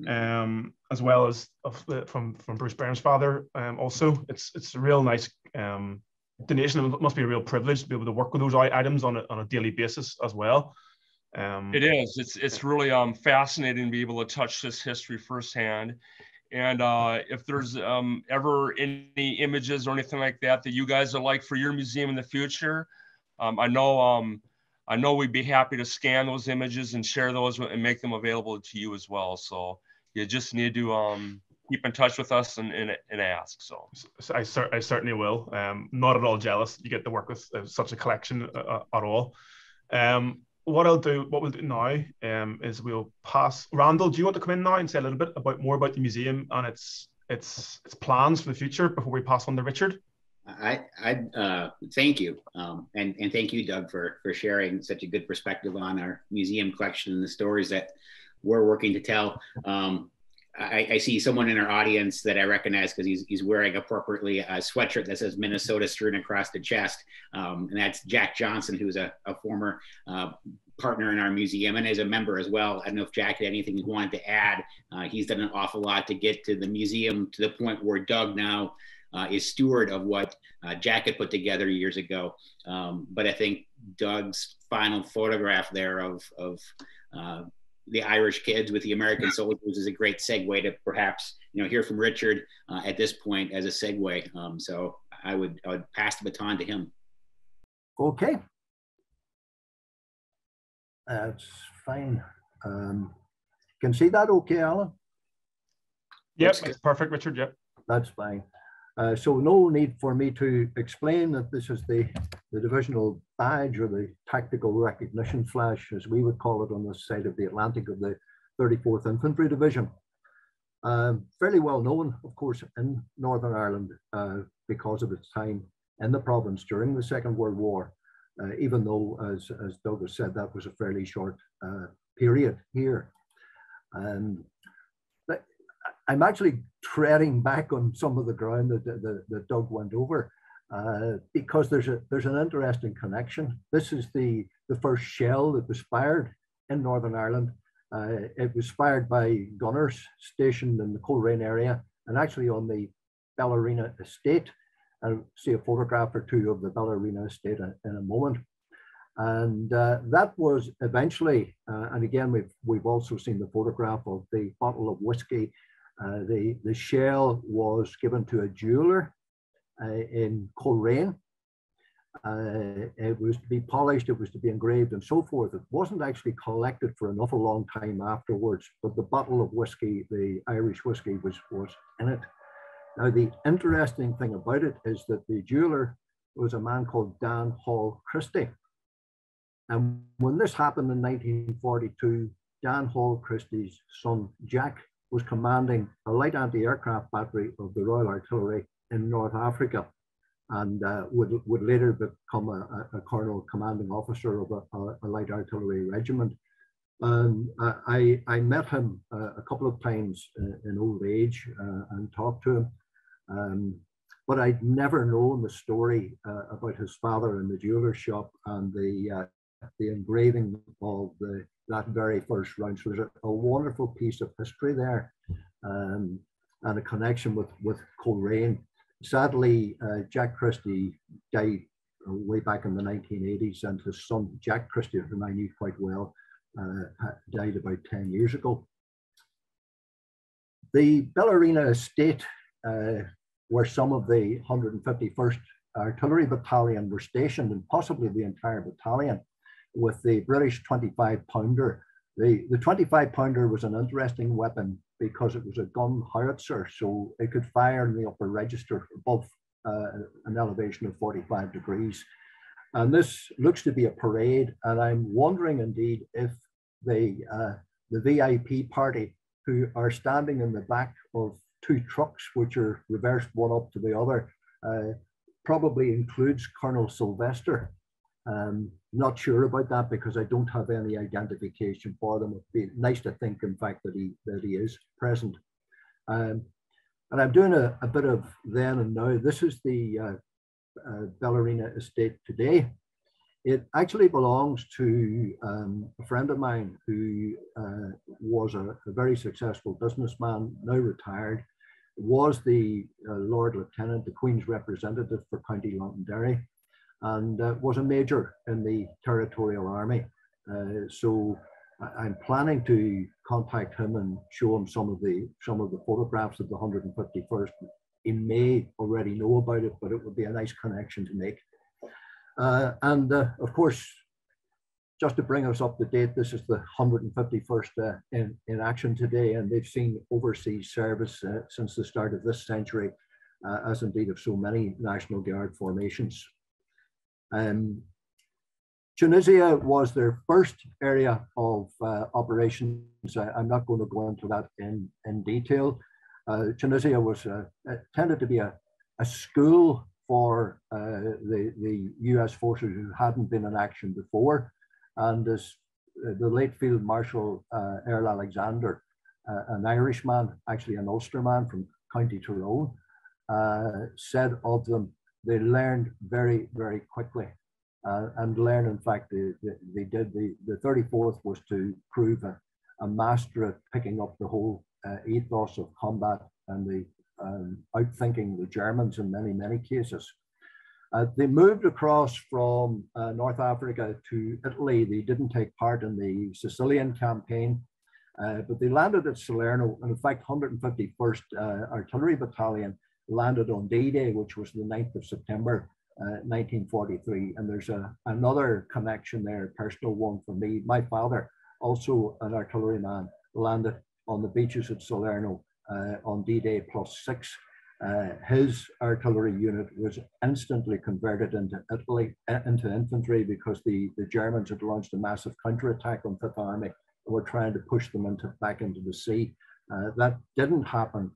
um, as well as of the, from from Bruce Bairnsfather. Um, also, it's it's a real nice um, donation. It must be a real privilege to be able to work with those items on a, on a daily basis as well. Um, it is. It's it's really um, fascinating to be able to touch this history firsthand and uh, if there's um, ever any images or anything like that that you guys would like for your museum in the future, um, I know um, I know we'd be happy to scan those images and share those and make them available to you as well. So you just need to um, keep in touch with us and, and, and ask. So I, cer- I certainly will. Um, not at all jealous. You get to work with uh, such a collection uh, uh at all. Um, what I'll do, what we'll do now, um, is we'll pass. Randall, do you want to come in now and say a little bit about more about the museum and its its its plans for the future before we pass on to Richard? I I uh, thank you, um, and and thank you, Doug, for for sharing such a good perspective on our museum collection and the stories that we're working to tell. Um, I, I, see someone in our audience that I recognize because he's, he's wearing appropriately a sweatshirt that says Minnesota strewn across the chest. Um, and that's Jack Johnson, who's a, a former uh, partner in our museum and as a member as well. I don't know if Jack had anything he wanted to add. Uh, he's done an awful lot to get to the museum to the point where Doug now uh, is steward of what uh, Jack had put together years ago. Um, but I think Doug's final photograph there of, of uh, the Irish kids with the American soldiers is a great segue to perhaps you know hear from Richard uh, at this point as a segue. Um, so I would I would pass the baton to him. Okay, that's fine. Um, can see that okay, Alan? Yep, it's perfect, Richard. Yep, that's fine. Uh, so no need for me to explain that this is the, the divisional badge or the tactical recognition flash, as we would call it on the side of the Atlantic of the 34th Infantry Division. Uh, fairly well known, of course, in Northern Ireland uh, because of its time in the province during the Second World War, uh, even though, as, as Doug has said, that was a fairly short uh, period here. And I'm actually treading back on some of the ground that, that, that Doug went over. Uh, because there's a there's an interesting connection. This is the the first shell that was fired in Northern Ireland. Uh, it was fired by gunners stationed in the Coleraine area and actually on the Bellarena estate. I'll see a photograph or two of the Bellarena estate in a moment. And uh, that was eventually, uh, and again, we've, we've also seen the photograph of the bottle of whiskey. Uh, the, the shell was given to a jeweler in Coleraine. Uh, it was to be polished, it was to be engraved and so forth. It wasn't actually collected for an awful long time afterwards, but the bottle of whiskey, the Irish whiskey was, was in it. Now, the interesting thing about it is that the jeweler was a man called Dan Hall Christie. And when this happened in 1942, Dan Hall Christie's son, Jack, was commanding a light anti-aircraft battery of the Royal Artillery in North Africa and uh, would, would later become a, a, colonel commanding officer of a, a light artillery regiment. Uh, I, I met him uh, a couple of times uh, in old age uh, and talked to him. Um, but I'd never known the story uh, about his father in the jeweler's shop and the, the engraving of the, that very first round. So there's a, a wonderful piece of history there um, and a connection with, with Coleraine sadly, uh, Jack Christie died way back in the 1980s, and his son, Jack Christie, whom I knew quite well, uh, died about 10 years ago. The Bellarena estate, uh, where some of the 151st Artillery Battalion were stationed, and possibly the entire battalion, with the British 25 pounder. The, the 25 pounder was an interesting weapon because it was a gun howitzer, so it could fire in the upper register above uh, an elevation of 45 degrees. And this looks to be a parade, and I'm wondering indeed if the, uh, the VIP party who are standing in the back of two trucks, which are reversed one up to the other, uh, probably includes Colonel Sylvester, um, not sure about that because I don't have any identification for them. It'd be nice to think, in fact, that he that he is present. Um, and I'm doing a, a, bit of then and now. This is the uh, uh, Bellarena estate today. It actually belongs to um, a friend of mine who uh, was a, a, very successful businessman, now retired, was the uh, Lord Lieutenant, the Queen's representative for County Londonderry and uh, was a major in the Territorial Army. Uh, so I'm planning to contact him and show him some of the some of the photographs of the 151st. He may already know about it, but it would be a nice connection to make. Uh, and uh, of course, just to bring us up to date, this is the 151st uh, in, in action today, and they've seen overseas service uh, since the start of this century, as indeed of so many National Guard formations. Um, Tunisia was their first area of uh, operations. I, am not going to go into that in, in detail. Uh, Tunisia was uh, tended to be a, a school for uh, the, the US forces who hadn't been in action before. And as uh, the late Field Marshal uh, Earl Alexander, an Irishman, actually an Ulsterman from County Tyrone, said of them they learned very, very quickly. Uh, and learn, in fact, they, they, they, did. The, the 34th was to prove a, a master at picking up the whole uh, ethos of combat and the um, outthinking the Germans in many, many cases. Uh, they moved across from uh, North Africa to Italy. They didn't take part in the Sicilian campaign, uh, but they landed at Salerno. And in fact, 151st uh, Artillery Battalion landed on D-Day, which was the 9th of September, uh, 1943. And there's a, another connection there, a personal one for me. My father, also an artilleryman, landed on the beaches at Salerno uh, on D-Day plus six. Uh, his artillery unit was instantly converted into Italy, uh, into infantry because the, the Germans had launched a massive counterattack on Fifth Army and were trying to push them into back into the sea. Uh, that didn't happen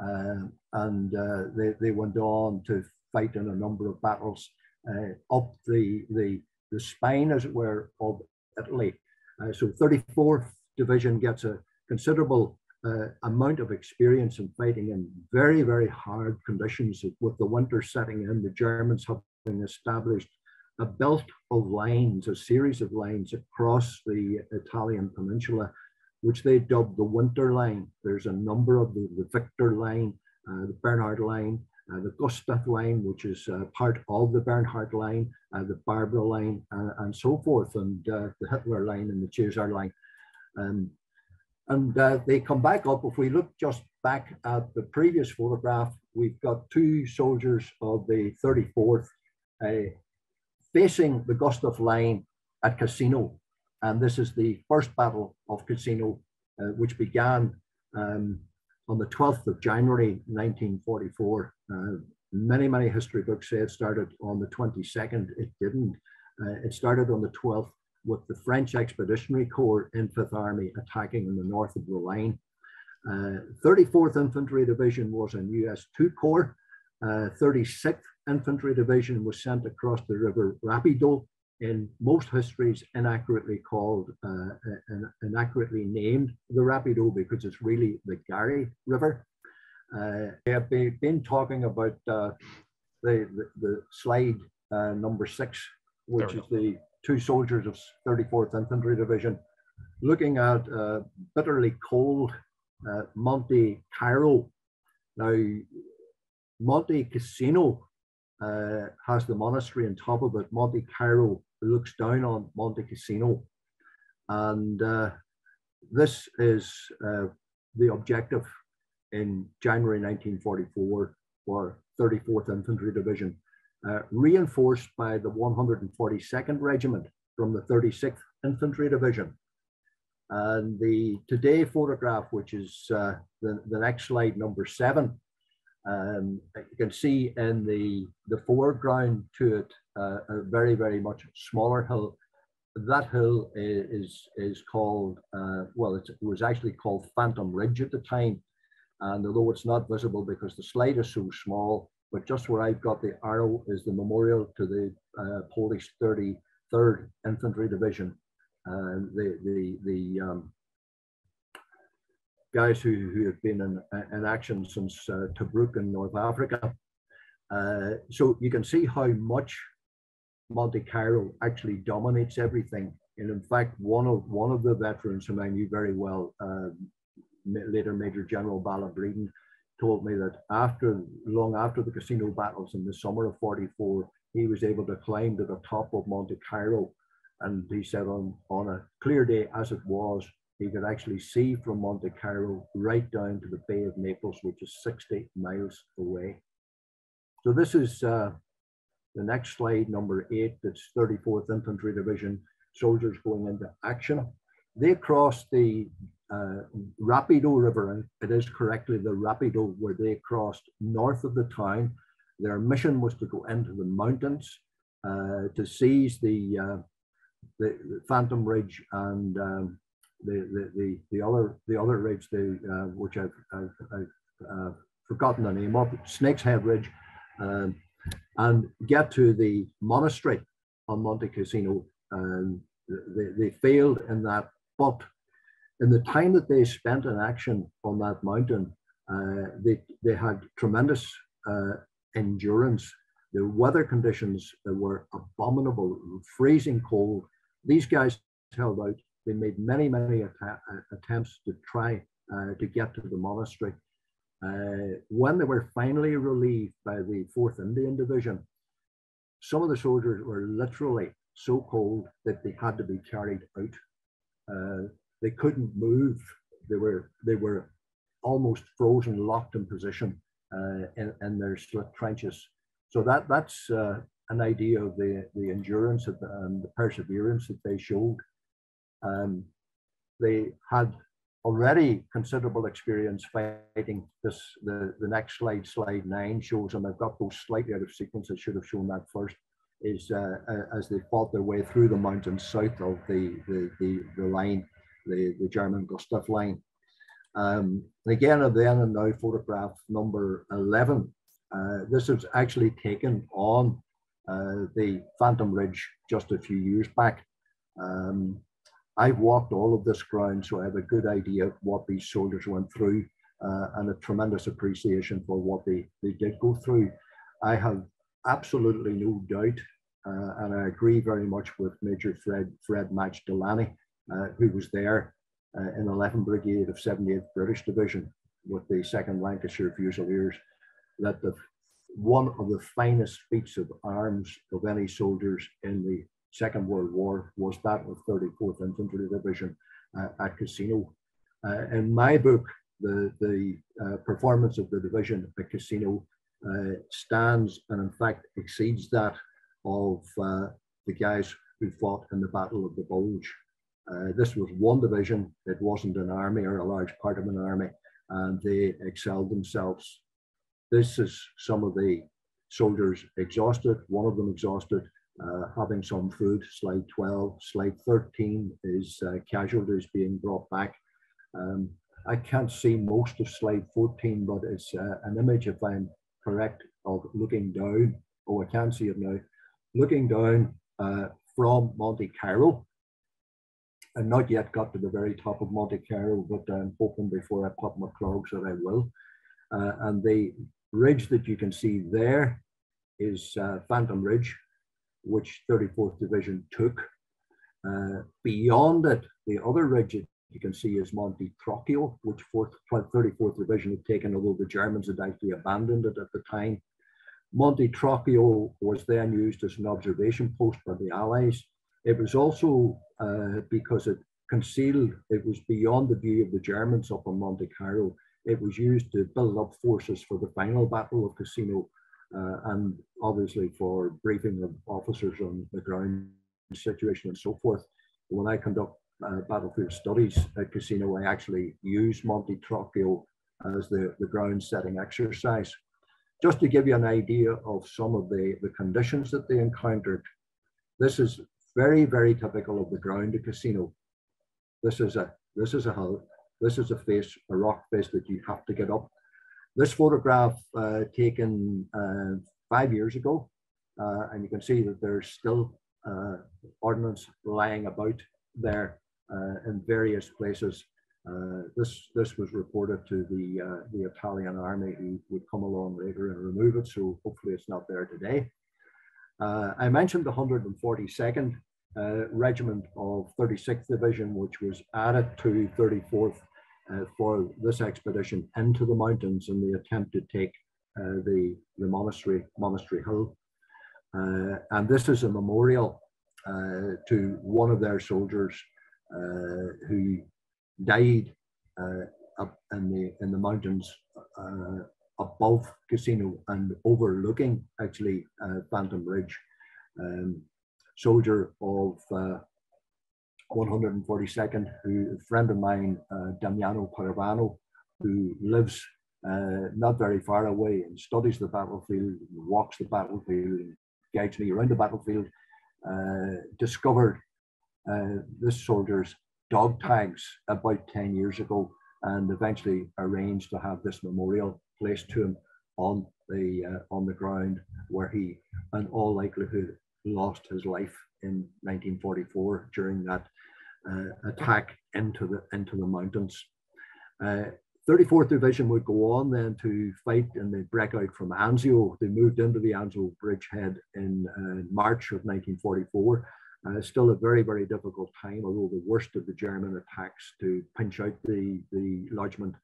and uh, they, they went on to fight in a number of battles uh, up the, the, the spine, as it were, of Italy. so 34th Division gets a considerable uh, amount of experience in fighting in very, very hard conditions with the winter setting in, the Germans having established a belt of lines, a series of lines across the Italian peninsula, which they dubbed the Winter Line. There's a number of the, the Victor Line, uh, the Bernhard Line, uh, the Gustav Line, which is uh, part of the Bernhard Line, uh, the Barbara Line, uh, and so forth, and the Hitler Line and the Caesar Line. Um, and they come back up. If we look just back at the previous photograph, we've got two soldiers of the 34th facing the Gustav line at Cassino. And this is the first battle of Cassino, uh, which began um, on the 12th of January 1944. Uh, many, many history books say it started on the 22nd. It didn't. Uh, it started on the 12th with the French Expeditionary Corps in Fifth Army attacking in the north of the line. 34th uh, Infantry Division was in US 2 Corps. 36th uh, infantry division was sent across the river Rapido, in most histories inaccurately called, uh, inaccurately named the Rapido because it's really the Gari River. Uh, I have been talking about uh, the, the, the, slide uh, number six, which is the two soldiers of 34th Infantry Division, looking at uh, bitterly cold uh, Monte Cairo. Now, Monte Cassino uh, has the monastery on top of it. Monte Cairo looks down on Monte Cassino. And uh, this is uh, the objective in January 1944 for 34th Infantry Division, uh, reinforced by the 142nd Regiment from the 36th Infantry Division. And the today photograph, which is uh, the, the next slide, number seven, um, you can see in the, the foreground to it uh, a very, very much smaller hill. That hill is, is called, uh, well, it was actually called Phantom Ridge at the time. And although it's not visible because the slide is so small, but just where I've got the arrow is the memorial to the uh, Polish 33rd Infantry Division. Uh, the the, the um, guys who, who have been in, in action since uh, Tobruk in North Africa. Uh, so you can see how much Monte Cairo actually dominates everything. And in fact, one of one of the veterans whom I knew very well, uh, later Major General Bala Bredin, told me that after long after the Cassino battles in the summer of 44, he was able to climb to the top of Monte Cairo. And he said on, on a clear day as it was, he could actually see from Monte Cairo right down to the Bay of Naples, which is 60 miles away. So this is uh, the next slide, number eight, that's 34th Infantry Division soldiers going into action. They crossed the uh, Rapido River, and it is correctly the Rapido where they crossed north of the town. Their mission was to go into the mountains uh, to seize the, uh, the, the, Phantom Ridge and um, the, the, the, the other the other ridge, the, uh, which I've, I've, I've uh, forgotten the name of, Snake's Head Ridge, um, and get to the monastery on Monte Cassino. And they, they failed in that, but in the time that they spent in action on that mountain, uh, they, they had tremendous uh, endurance. The weather conditions were abominable, freezing cold. These guys held out they made many, many att attempts to try uh, to get to the monastery. Uh, when they were finally relieved by the 4th Indian Division, some of the soldiers were literally so cold that they had to be carried out. Uh, they couldn't move. They were, they were almost frozen, locked in position uh, in, in, their slit trenches. So that, that's uh, an idea of the, the endurance and the perseverance that they showed. Um, they had already considerable experience fighting this. The, the next slide, slide nine, shows them. I've got those slightly out of sequence. I should have shown that first. Is uh, as they fought their way through the mountains south of the the the, the line, the, the German Gustav line. Um, again, then and now photograph number 11. Uh, this was actually taken on uh, the Phantom Ridge just a few years back. Um, I've walked all of this ground, so I have a good idea of what these soldiers went through uh, and a tremendous appreciation for what they, they did go through. I have absolutely no doubt, uh, and I agree very much with Major Fred, Fred Majdalany, uh, who was there uh, in 11th Brigade of 78th British Division with the 2nd Lancashire Fusiliers, that the one of the finest feats of arms of any soldiers in the Second World War was that of 34th Infantry Division uh, at Cassino. Uh, in my book, the, the uh, performance of the division at Cassino stands and in fact exceeds that of the guys who fought in the Battle of the Bulge. Uh, this was one division, it wasn't an army or a large part of an army, and they excelled themselves. This is some of the soldiers exhausted, one of them exhausted, uh, having some food. Slide 12, slide 13 is uh, casualties being brought back. Um, I can't see most of slide 14, but it's uh, an image, if I'm correct, of looking down. Oh, I can see it now. Looking down uh, from Monte Cairo. And not yet got to the very top of Monte Cairo, but I'm hoping before I pop my clogs that I will. Uh, and the ridge that you can see there is uh, Phantom Ridge, which 34th Division took. Uh, beyond it, the other ridge you can see is Monte Trocchio, which 4th, 34th Division had taken, although the Germans had actually abandoned it at the time. Monte Trocchio was then used as an observation post by the Allies. It was also uh, because it concealed, it was beyond the view of the Germans up on Monte Cairo. It was used to build up forces for the final Battle of Cassino uh, and obviously for briefing of officers on the ground situation and so forth. When I conduct uh, battlefield studies at Cassino, I actually use Monte Trocchio as the, the ground setting exercise. Just to give you an idea of some of the, the conditions that they encountered, this is very, very typical of the ground at Cassino. This is a this is a hill, this is a face, a rock face that you have to get up. This photograph uh, taken uh, five years ago, uh, and you can see that there's still uh, ordnance lying about there uh, in various places. Uh, this this was reported to the uh, the Italian army who would come along later and remove it. So hopefully it's not there today. I mentioned the 142nd Regiment of 36th Division, which was added to 34th uh, for this expedition into the mountains in the attempt to take uh, the, the monastery, Monastery Hill. Uh, and this is a memorial to one of their soldiers uh, who died uh, in the in the mountains uh, above Cassino and overlooking actually Phantom Ridge. Um, soldier of 142nd, who a friend of mine, uh, Damiano Paravano, who lives uh, not very far away and studies the battlefield, walks the battlefield, guides me around the battlefield, uh, discovered uh, this soldier's dog tags about 10 years ago and eventually arranged to have this memorial placed to him on the uh, on the ground where he in all likelihood lost his life in 1944 during that uh, attack into the into the mountains. Uh, 34th Division would go on then to fight in the breakout from Anzio. They moved into the Anzio bridgehead in uh, March of 1944 uh, still a very, very difficult time, although the worst of the German attacks to pinch out the, the lodgement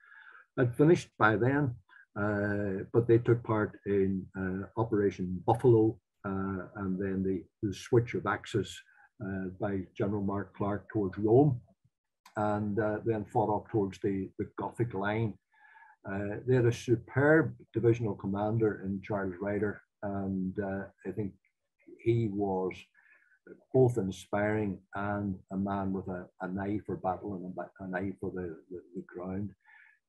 had finished by then. Uh, but they took part in uh, Operation Buffalo and then the, the, switch of axis uh, by General Mark Clark towards Rome and uh, then fought up towards the, the Gothic line. they had a superb divisional commander in Charles Ryder, and I think he was both inspiring and a man with a, an eye for battle and an eye for the, the, the, ground.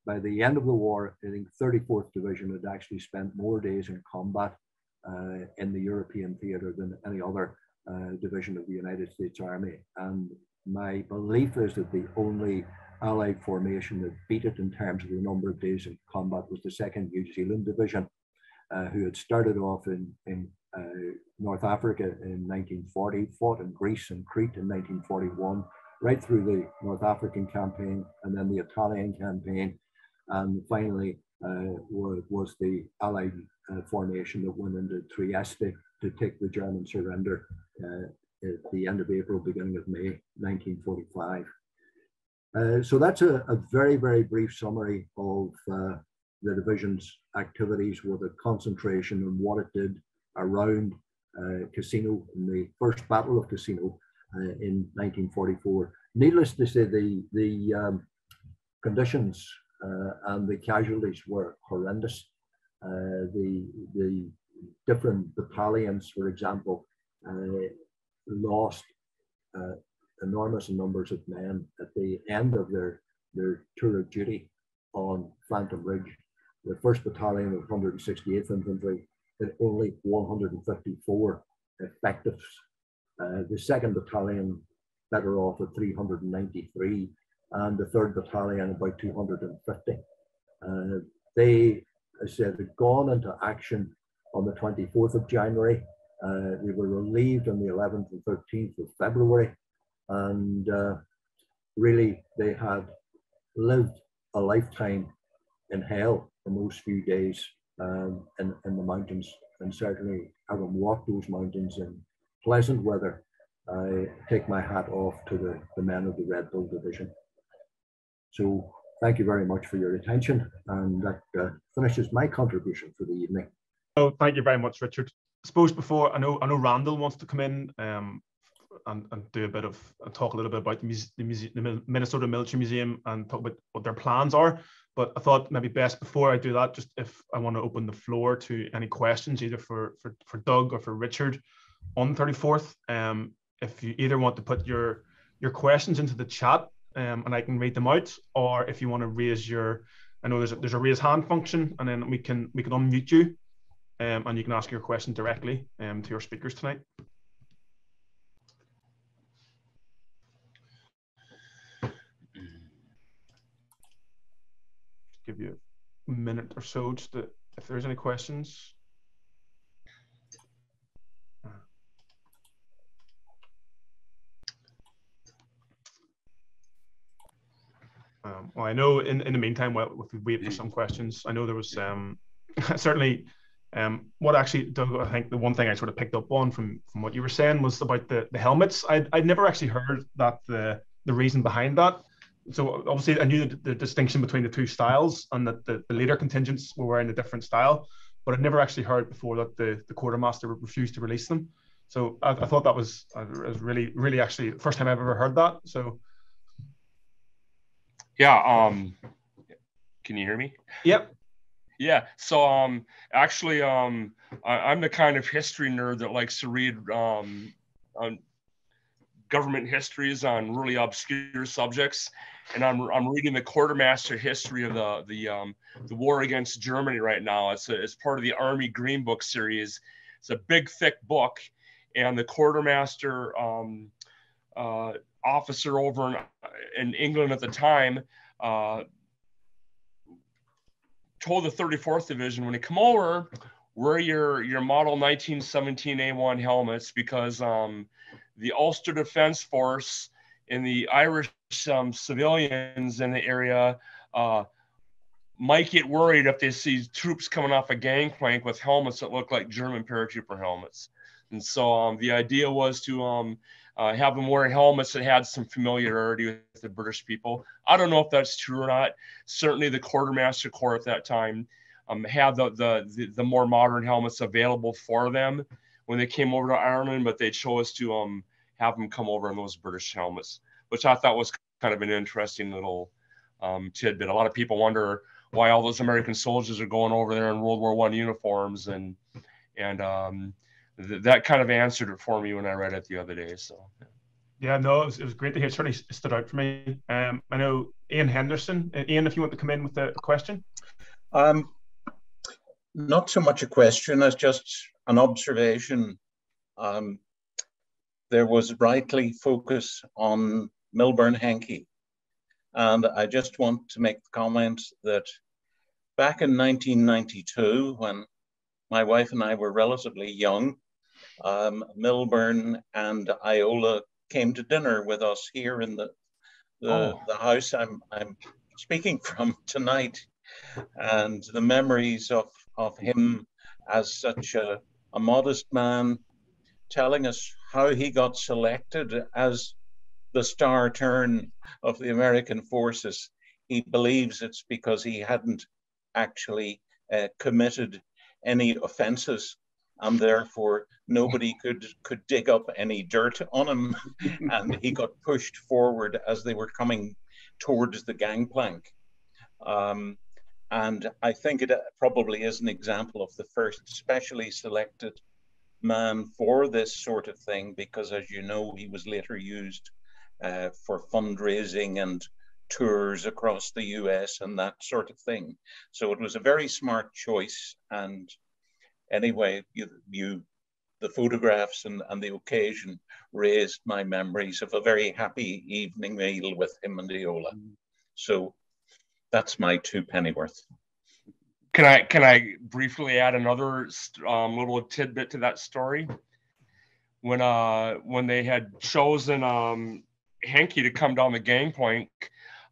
By the end of the war, I think 34th Division had actually spent more days in combat uh, in the European theatre than any other uh, division of the United States Army. And my belief is that the only Allied formation that beat it in terms of the number of days in combat was the 2nd New Zealand Division, uh, who had started off in, in uh, North Africa in 1940, fought in Greece and Crete in 1941, right through the North African campaign and then the Italian campaign. And finally uh, was, was, the Allied uh, formation that went into Trieste to take the German surrender uh, at the end of April, beginning of May 1945. Uh, so that's a, a, very, very brief summary of uh, the division's activities with a concentration on what it did around uh, Cassino in the first Battle of Cassino uh, in 1944. Needless to say, the, the um, conditions uh, and the casualties were horrendous. Uh, the, the different battalions, for example, lost enormous numbers of men at the end of their, their tour of duty on Phantom Ridge. The 1st Battalion of 168th Infantry had only 154 effectives. Uh, the 2nd Battalion better off at 393, and the 3rd Battalion about 250. Uh, they, as I said, had gone into action on the 24th of January. Uh, they were relieved on the 11th and 13th of February and uh, really they had lived a lifetime in hell in those few days um, in, in the mountains and certainly having walked those mountains in pleasant weather I take my hat off to the, the men of the Red Bull Division. So thank you very much for your attention and that uh, finishes my contribution for the evening. Oh, thank you very much, Richard. I suppose before I know I know Randall wants to come in um, and, and do a bit of talk a little bit about the, muse, the, muse, the Minnesota Military Museum and talk about what their plans are. But I thought maybe best before I do that, just if I want to open the floor to any questions, either for for, for Doug or for Richard on the 34th. Um, if you either want to put your your questions into the chat um, and I can read them out, or if you want to raise your, I know there's a, there's a raise hand function, and then we can we can unmute you, um, and you can ask your question directly um, to your speakers tonight. give you a minute or so just to, if there's any questions. Um, well, I know in, in the meantime, while well, we wait for some questions, I know there was um, certainly um, what actually, Doug, I think the one thing I sort of picked up on from, from what you were saying was about the, the helmets. I'd, I'd never actually heard that the, the reason behind that so obviously I knew the, the, distinction between the two styles and that the, the later contingents were wearing a different style, but I'd never actually heard before that the, the quartermaster refused to release them. So I, I thought that was, uh, was really, really actually first time I've ever heard that. So yeah, um, can you hear me? Yep. Yeah. So um, actually um, I, am the kind of history nerd that likes to read um, on government histories on really obscure subjects and I'm, I'm reading the quartermaster history of the the um, the war against Germany right now. It's a, it's part of the Army Green Book series. It's a big thick book, and the quartermaster um, uh, officer over in, in, England at the time uh, told the 34th Division when you come over, wear your your model 1917 A1 helmets because um, the Ulster Defense Force and the Irish um, civilians in the area uh, might get worried if they see troops coming off a gangplank with helmets that look like German paratrooper helmets. And so um, the idea was to um, uh, have them wear helmets that had some familiarity with the British people. I don't know if that's true or not. Certainly, the Quartermaster Corps at that time um, had the, the, the, the, more modern helmets available for them when they came over to Ireland, but they chose to um, have them come over in those British helmets which I thought was kind of an interesting little um, tidbit. A lot of people wonder why all those American soldiers are going over there in World War One uniforms, and and um, th- that kind of answered it for me when I read it the other day. So. Yeah, no, it was, it was great to hear. It certainly stood out for me. Um, I know Ian Henderson. Uh, Ian, if you want to come in with a question. Um, not so much a question as just an observation. Um, there was rightly focus on Milburn Henke. And I just want to make the comment that back in 1992, when my wife and I were relatively young, um, Milburn and Iola came to dinner with us here in the the, oh. the house I'm I'm speaking from tonight, and the memories of of him as such a, a modest man, telling us how he got selected as the star turn of the American forces. He believes it's because he hadn't actually uh, committed any offenses and therefore nobody could could dig up any dirt on him and he got pushed forward as they were coming towards the gangplank um, and i think it probably is an example of the first specially selected man for this sort of thing because as you know he was later used uh, for fundraising and tours across the US and that sort of thing. So it was a very smart choice. And anyway, you, you the photographs and, and the occasion raised my memories of a very happy evening meal with him and Eola. So that's my two pennyworth. Can I can I briefly add another um, little tidbit to that story? When uh when they had chosen um Henke to come down the gangplank,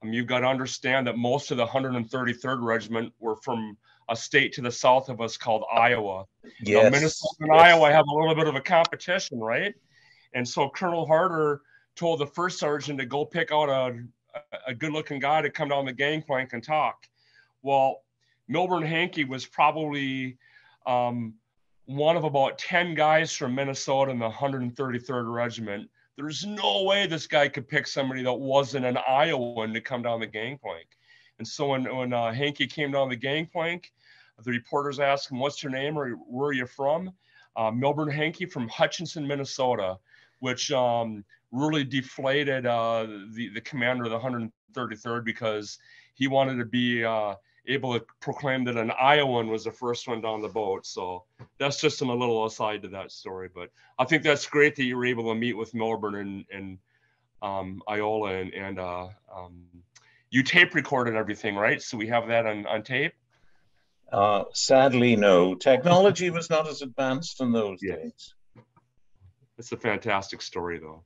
um, you've got to understand that most of the 133rd Regiment were from a state to the south of us called Iowa. Yes. Now, Minnesota and yes. Iowa have a little bit of a competition, right? And so Colonel Harder told the first sergeant to go pick out a, a good looking guy to come down the gangplank and talk. Well, Milburn Henke was probably um, one of about 10 guys from Minnesota in the 133rd Regiment there's no way this guy could pick somebody that wasn't an Iowan to come down the gangplank. And so when, when uh, Henke came down the gangplank, the reporters asked him, What's your name or where are you from? Uh, Milburn Henke from Hutchinson, Minnesota, which um, really deflated uh, the, the commander of the 133rd because he wanted to be uh, able to proclaim that an Iowan was the first one down the boat. So that's just a little aside to that story. But I think that's great that you were able to meet with Milburn and, and um, Iola and, and uh, um, you tape recorded everything, right? So we have that on, on tape? Uh, sadly, no. Technology was not as advanced in those yeah. days. It's a fantastic story, though.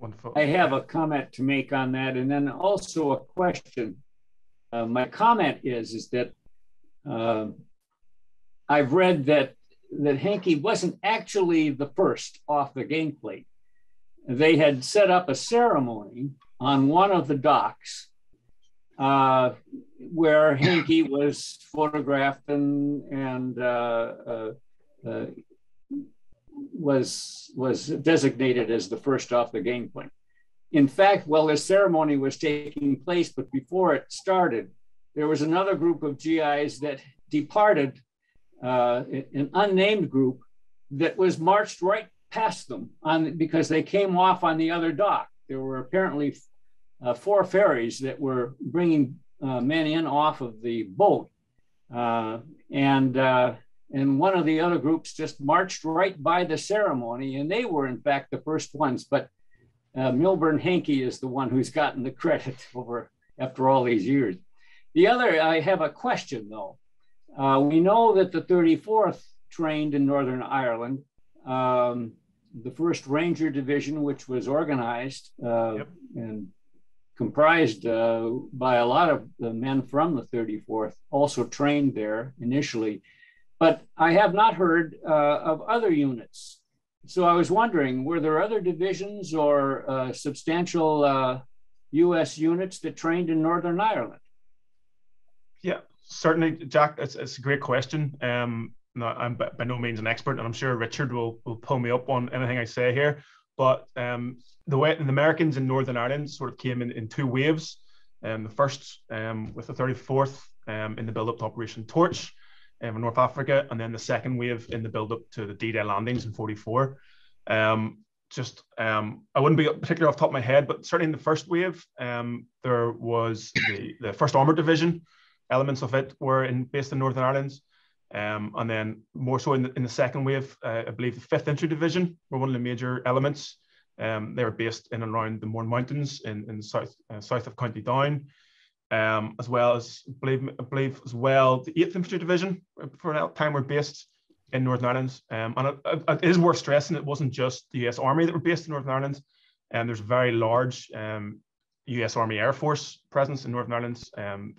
Wonderful. I have a comment to make on that, and then also a question. Uh, my comment is is that uh, I've read that that Henke wasn't actually the first off the game plate. They had set up a ceremony on one of the docks uh, where Henke was photographed and and uh, uh, uh, was was designated as the first off the game gangplank. In fact, while the ceremony was taking place, but before it started, there was another group of GIs that departed, uh, an unnamed group that was marched right past them on because they came off on the other dock. There were apparently uh, four ferries that were bringing uh, men in off of the boat, uh, and uh, and one of the other groups just marched right by the ceremony, and they were in fact the first ones. But uh, Milburn Henke is the one who's gotten the credit over after all these years. The other, I have a question though. Uh, we know that the 34th trained in Northern Ireland, um, the first Ranger Division, which was organized uh, yep. and comprised uh, by a lot of the men from the 34th, also trained there initially. But I have not heard uh, of other units so I was wondering, were there other divisions or uh, substantial uh, U.S. units that trained in Northern Ireland? Yeah, certainly, Jack. It's, it's a great question. Um, no, I'm by, by, no means an expert, and I'm sure Richard will, will pull me up on anything I say here. But um, the way the Americans in Northern Ireland sort of came in, in two waves. Um, the first um, with the 34th um, in the build-up to Operation Torch, um, in North Africa, and then the second wave in the build up to the D-Day landings in 44. Um, just um, I wouldn't be particularly off top of my head, but certainly in the first wave, um, there was the, the first armored division. Elements of it were in based in Northern Ireland, um, and then more so in the, in the second wave, uh, I believe the Fifth Infantry Division were one of the major elements. Um, they were based in and around the Mourne Mountains in, in south uh, south of County Down um, as well as I believe, I believe as well the 8th Infantry Division for that time were based in Northern Ireland. Um, and it, it is worth stressing it wasn't just the US Army that were based in Northern Ireland. And there's a very large um, US Army Air Force presence in Northern Ireland, um,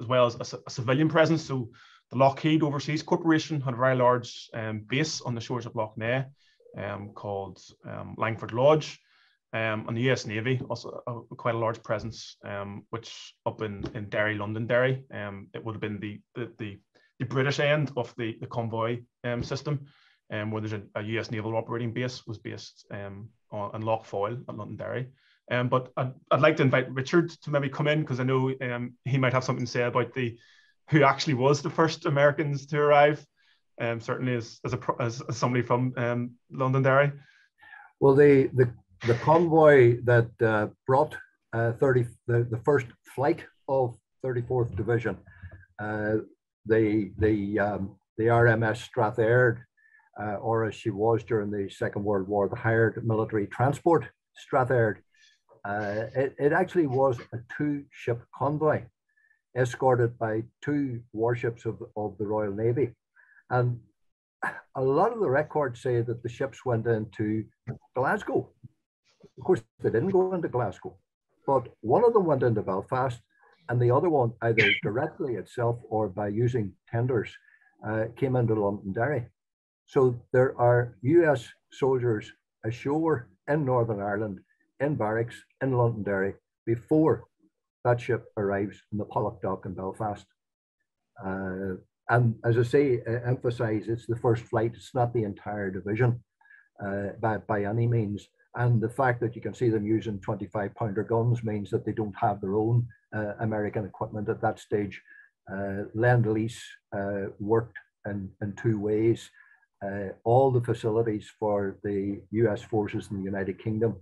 as well as a, a, civilian presence. So the Lockheed Overseas Corporation had a very large um, base on the shores of Lough Neagh um, called um, Langford Lodge. Um, and the US Navy also uh, quite a large presence, um, which up in, in Derry, Londonderry, it would have been the, the, the, the British end of the, the convoy system, where there's a, a, US naval operating base was based on, on Lough Foyle at Londonderry. Um, but I'd, I'd like to invite Richard to maybe come in because I know um, he might have something to say about the who actually was the first Americans to arrive. Um, certainly as as, a, as, as somebody from um, Londonderry. Well, the the the convoy that uh, brought uh, 30 the, the first flight of 34th Division, uh, the the um, the RMS Strathaird, uh, or as she was during the Second World War, the hired military transport Strathaird, uh, it, it actually was a two-ship convoy escorted by two warships of, of the Royal Navy. And a lot of the records say that the ships went into Glasgow. Of course, they didn't go into Glasgow, but one of them went into Belfast, and the other one, either directly itself or by using tenders, uh, came into Londonderry. So there are US soldiers ashore in Northern Ireland in barracks in Londonderry before that ship arrives in the Pollock dock in Belfast. Uh, and as I say, uh, emphasize it's the first flight, it's not the entire division uh, by, by any means. And the fact that you can see them using 25 pounder guns means that they don't have their own uh, American equipment at that stage. Uh, Lend Lease uh, worked in, in two ways. all the facilities for the US forces in the United Kingdom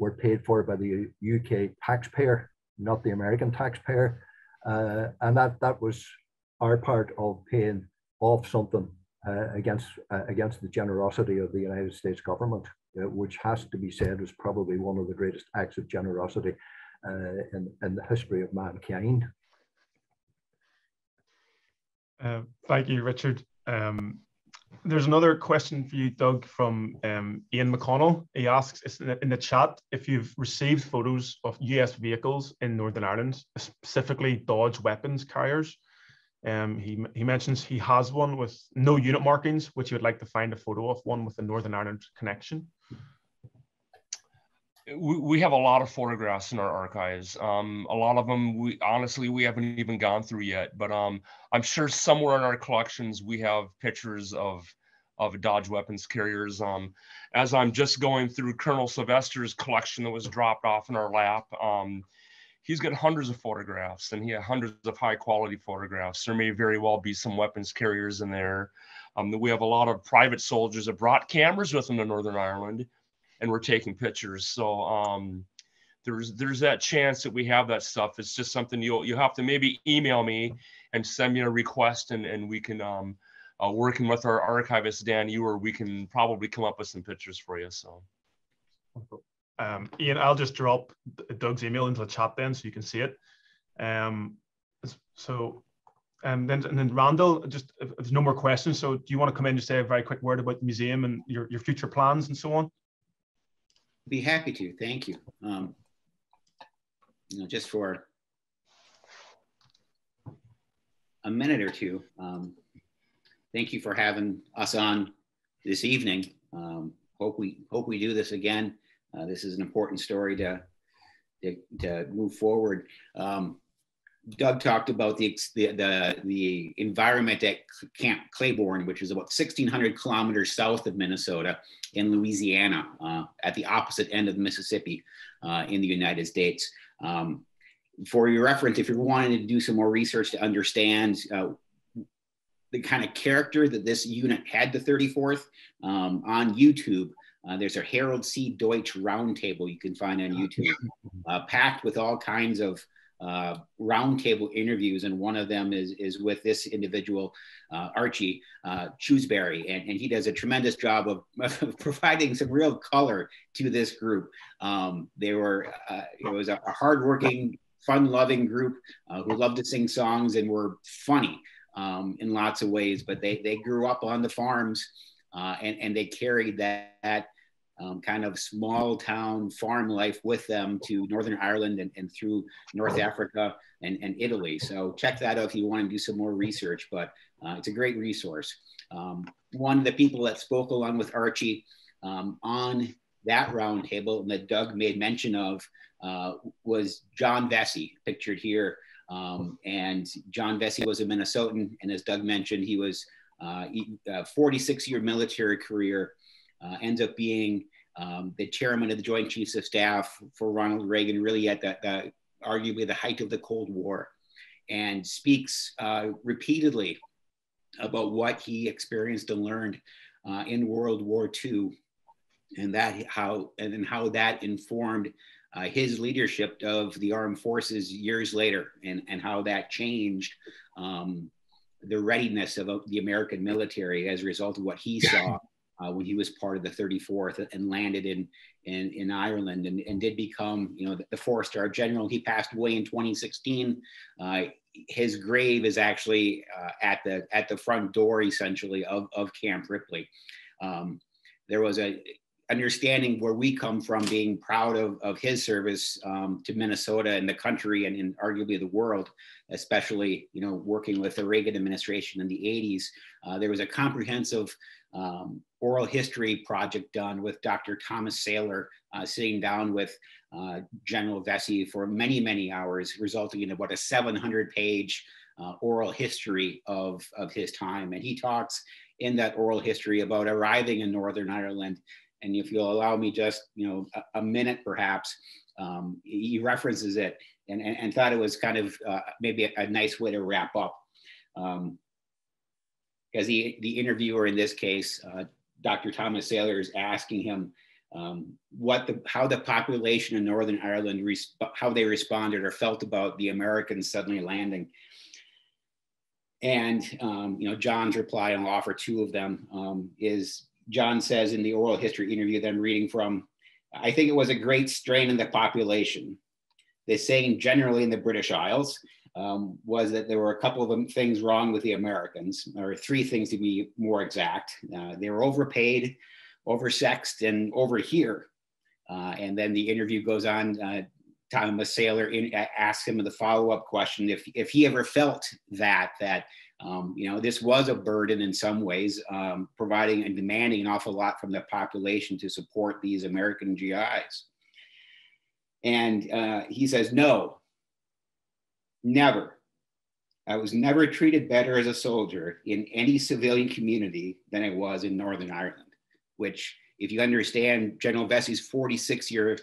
were paid for by the UK taxpayer, not the American taxpayer. Uh, and that, that was our part of paying off something uh, against, uh, against the generosity of the United States government, uh, which has to be said was probably one of the greatest acts of generosity uh, in, in the history of mankind. Thank you, Richard. Um, there's another question for you, Doug, from um, Ian McConnell. He asks in the chat if you've received photos of US vehicles in Northern Ireland, specifically Dodge weapons carriers. Um, he, he mentions he has one with no unit markings, which he would like to find a photo of, one with a Northern Ireland connection. We, we have a lot of photographs in our archives. Um, a lot of them, we honestly, we haven't even gone through yet, but um, I'm sure somewhere in our collections, we have pictures of of Dodge weapons carriers. Um, as I'm just going through Colonel Sylvester's collection that was dropped off in our lap, um, he's got hundreds of photographs and he had hundreds of high quality photographs. There may very well be some weapons carriers in there. Um, we have a lot of private soldiers that brought cameras with them to Northern Ireland and we're taking pictures. So um, there's there's that chance that we have that stuff. It's just something you'll you have to maybe email me and send me a request and, and we can um, uh, working with our archivist Dan Ewer, we can probably come up with some pictures for you. So um, Ian, I'll just drop Doug's email into the chat then so you can see it. Um, so um, then, and then Randall, just if, there's no more questions, so do you want to come in and say a very quick word about the museum and your, your future plans and so on? Be happy to. Thank you. Um, you know, just for a minute or two. Um, thank you for having us on this evening. Um, hope we hope we do this again. Uh, this is an important story to to, to move forward. Um, Doug talked about the, the, the the environment at Camp Claiborne, which is about 1,600 kilometers south of Minnesota in Louisiana, uh, at the opposite end of the Mississippi uh, in the United States. Um, for your reference, if you're wanting to do some more research to understand uh, the kind of character that this unit had the 34th um, on YouTube. Uh, there's a Harold C. Deutsch roundtable you can find on YouTube, uh, packed with all kinds of uh, roundtable interviews, and one of them is is with this individual, uh, Archie uh, Chewsbury, and, and he does a tremendous job of, providing some real color to this group. Um, they were uh, it was a, a hardworking, fun-loving group uh, who loved to sing songs and were funny um, in lots of ways, but they, they grew up on the farms uh, and, and they carried that, that um, kind of small town farm life with them to Northern Ireland and, and through North Africa and, and Italy. So check that out if you want to do some more research, but uh, it's a great resource. Um, one of the people that spoke along with Archie um, on that roundtable and that Doug made mention of uh, was John Vessey, pictured here. Um, and John Vessey was a Minnesotan, and as Doug mentioned, he was uh, 46 year military career, uh, ends up being um, the chairman of the Joint Chiefs of Staff for Ronald Reagan, really at the, the arguably the height of the Cold War, and speaks uh, repeatedly about what he experienced and learned uh, in World War II, and that how and then how that informed uh, his leadership of the armed forces years later, and and how that changed. Um, the readiness of the American military as a result of what he saw uh, when he was part of the 34th and landed in in, in Ireland and, and did become you know the, the four star general. He passed away in 2016. Uh, his grave is actually uh, at the at the front door essentially of, of Camp Ripley. Um, there was a understanding where we come from, being proud of, of his service um, to Minnesota and the country and, and, arguably the world, especially you know working with the Reagan administration in the 80s. Uh, there was a comprehensive um, oral history project done with Dr. Thomas Saylor, uh, sitting down with uh, General Vessey for many, many hours, resulting in about a 700 page uh, oral history of, of his time. And he talks in that oral history about arriving in Northern Ireland. And if you'll allow me just, you know, a, a minute perhaps, um, he references it and, and, and, thought it was kind of uh, maybe a, a, nice way to wrap up. Um, because the, the interviewer in this case, uh, Dr. Thomas Saylor, is asking him um, what the, how the population in Northern Ireland, how they responded or felt about the Americans suddenly landing. And, um, you know, John's reply, and I'll offer two of them, um, is John says in the oral history interview that I'm reading from, I think it was a great strain in the population. They're saying generally in the British Isles, um, was that there were a couple of things wrong with the Americans, or three things to be more exact. Uh, they were overpaid, oversexed, and over here. Uh, and then the interview goes on. Uh, Thomas Saylor in, asks him the follow-up question if, if he ever felt that that um, you know this was a burden in some ways, um, providing and demanding an awful lot from the population to support these American GIs. And uh, he says, no, Never. I was never treated better as a soldier in any civilian community than I was in Northern Ireland, which, if you understand General Vessey's 46 year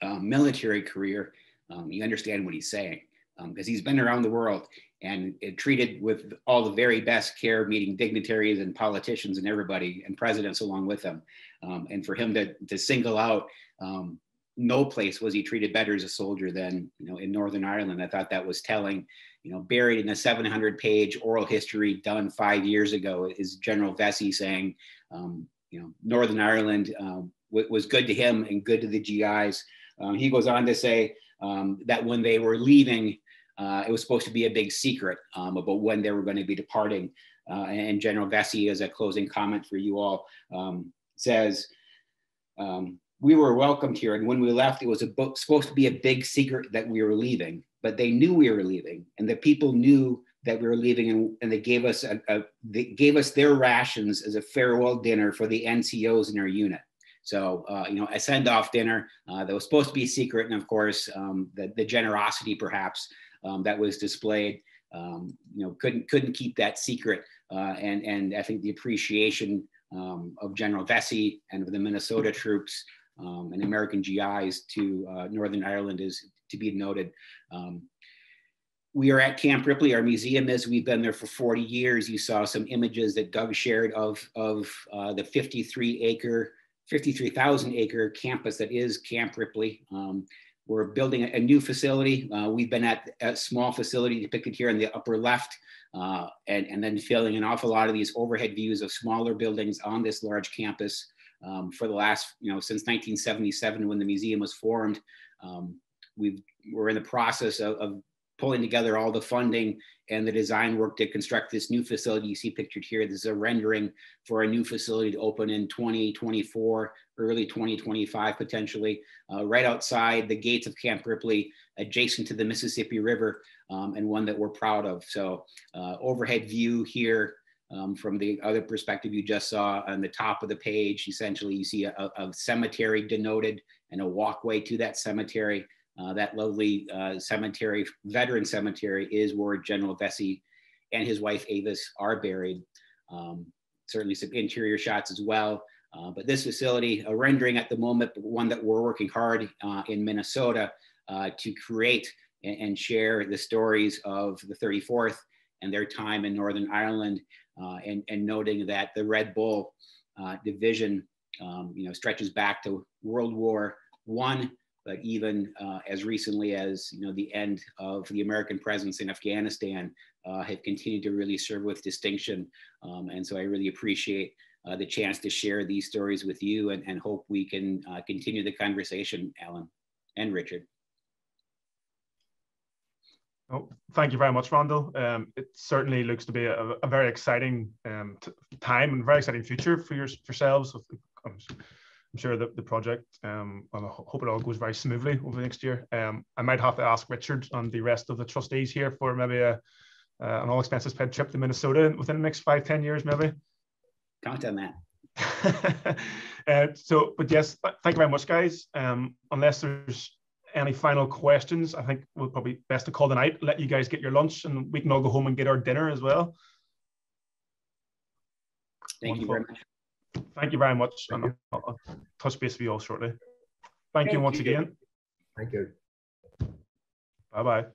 um, military career, um, you understand what he's saying because um, he's been around the world and treated with all the very best care, meeting dignitaries and politicians and everybody and presidents along with them. Um, and for him to, to single out um, no place was he treated better as a soldier than you know in Northern Ireland. I thought that was telling. You know, buried in a 700-page oral history done five years ago is General Vessey saying, um, you know, Northern Ireland um, was good to him and good to the GIs. Um, he goes on to say um, that when they were leaving, uh, it was supposed to be a big secret um, about when they were going to be departing. Uh, and General Vessey, as a closing comment for you all, um, says. Um, we were welcomed here. And when we left, it was book, supposed to be a big secret that we were leaving, but they knew we were leaving, and the people knew that we were leaving, and, and they gave us a, a, they gave us their rations as a farewell dinner for the NCOs in our unit. So uh, you know, a send off dinner uh, that was supposed to be a secret, and of course, um, the, the generosity perhaps um, that was displayed, um, you know, couldn't couldn't keep that secret, uh, and and I think the appreciation um, of General Vessey and of the Minnesota troops um, and American GIs to uh, Northern Ireland is to be noted. Um, we are at Camp Ripley. Our museum is. We've been there for 40 years. You saw some images that Doug shared of, of uh, the 53 acre, 53,000 acre campus that is Camp Ripley. Um, we're building a, a new facility. Uh, we've been at a small facility depicted here in the upper left, uh, and, and then filling an awful lot of these overhead views of smaller buildings on this large campus um, for the last, you know, since 1977 when the museum was formed. Um, we are in the process of, of pulling together all the funding and the design work to construct this new facility you see pictured here. This is a rendering for a new facility to open in 2024, early 2025 potentially, uh, right outside the gates of Camp Ripley, adjacent to the Mississippi River, um, and one that we're proud of. So uh, overhead view here um, from the other perspective you just saw on the top of the page, essentially you see a, a cemetery denoted and a walkway to that cemetery. Uh, that lovely uh, cemetery, veteran cemetery, is where General Vessey and his wife Avis are buried. Um, certainly some interior shots as well. Uh, but this facility, a rendering at the moment, but one that we're working hard uh, in Minnesota uh, to create and, and, share the stories of the 34th and their time in Northern Ireland, and, and, noting that the Red Bull division, um, you know, stretches back to World War One but even uh, as recently as you know the end of the American presence in Afghanistan, uh, have continued to really serve with distinction. Um, and so I really appreciate uh, the chance to share these stories with you and, and hope we can uh, continue the conversation, Alan and Richard. Oh, thank you very much, Randall. Um, it certainly looks to be a, a very exciting um, time and very exciting future for your, yourselves. I'm sure that the project, um, I hope it all goes very smoothly over the next year. Um, I might have to ask Richard and the rest of the trustees here for maybe a, uh, an all expenses paid trip to Minnesota within the next five, 10 years, maybe. Count on that. uh, so, but yes, thank you very much, guys. Um, unless there's any final questions, I think we'll probably best to call the night, let you guys get your lunch, and we can all go home and get our dinner as well. Thank Wonderful. you very much. Thank you very much. and I'll, I'll, touch base with you all shortly. Thank, Thank you once you. again. Thank you. Bye bye.